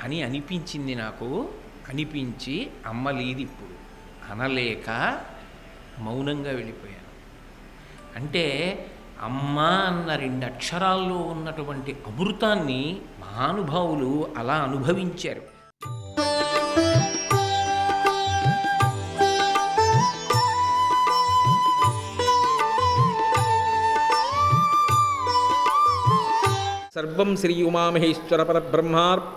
Speaker 7: అని అనిపించింది నాకు. అనిపించి అమ్మ లేదు ఇప్పుడు. అనలేక మౌనంగా వెళ్ళిపోయాను. అంటే అమ్మ అన్న రెండు అక్షరాల్లో ఉన్నటువంటి అమృతాన్ని మహానుభావులు అలా అనుభవించారు.
Speaker 8: సర్వం శ్రీ ఉమామహేశ్వర పరబ్రహ్మార్పణ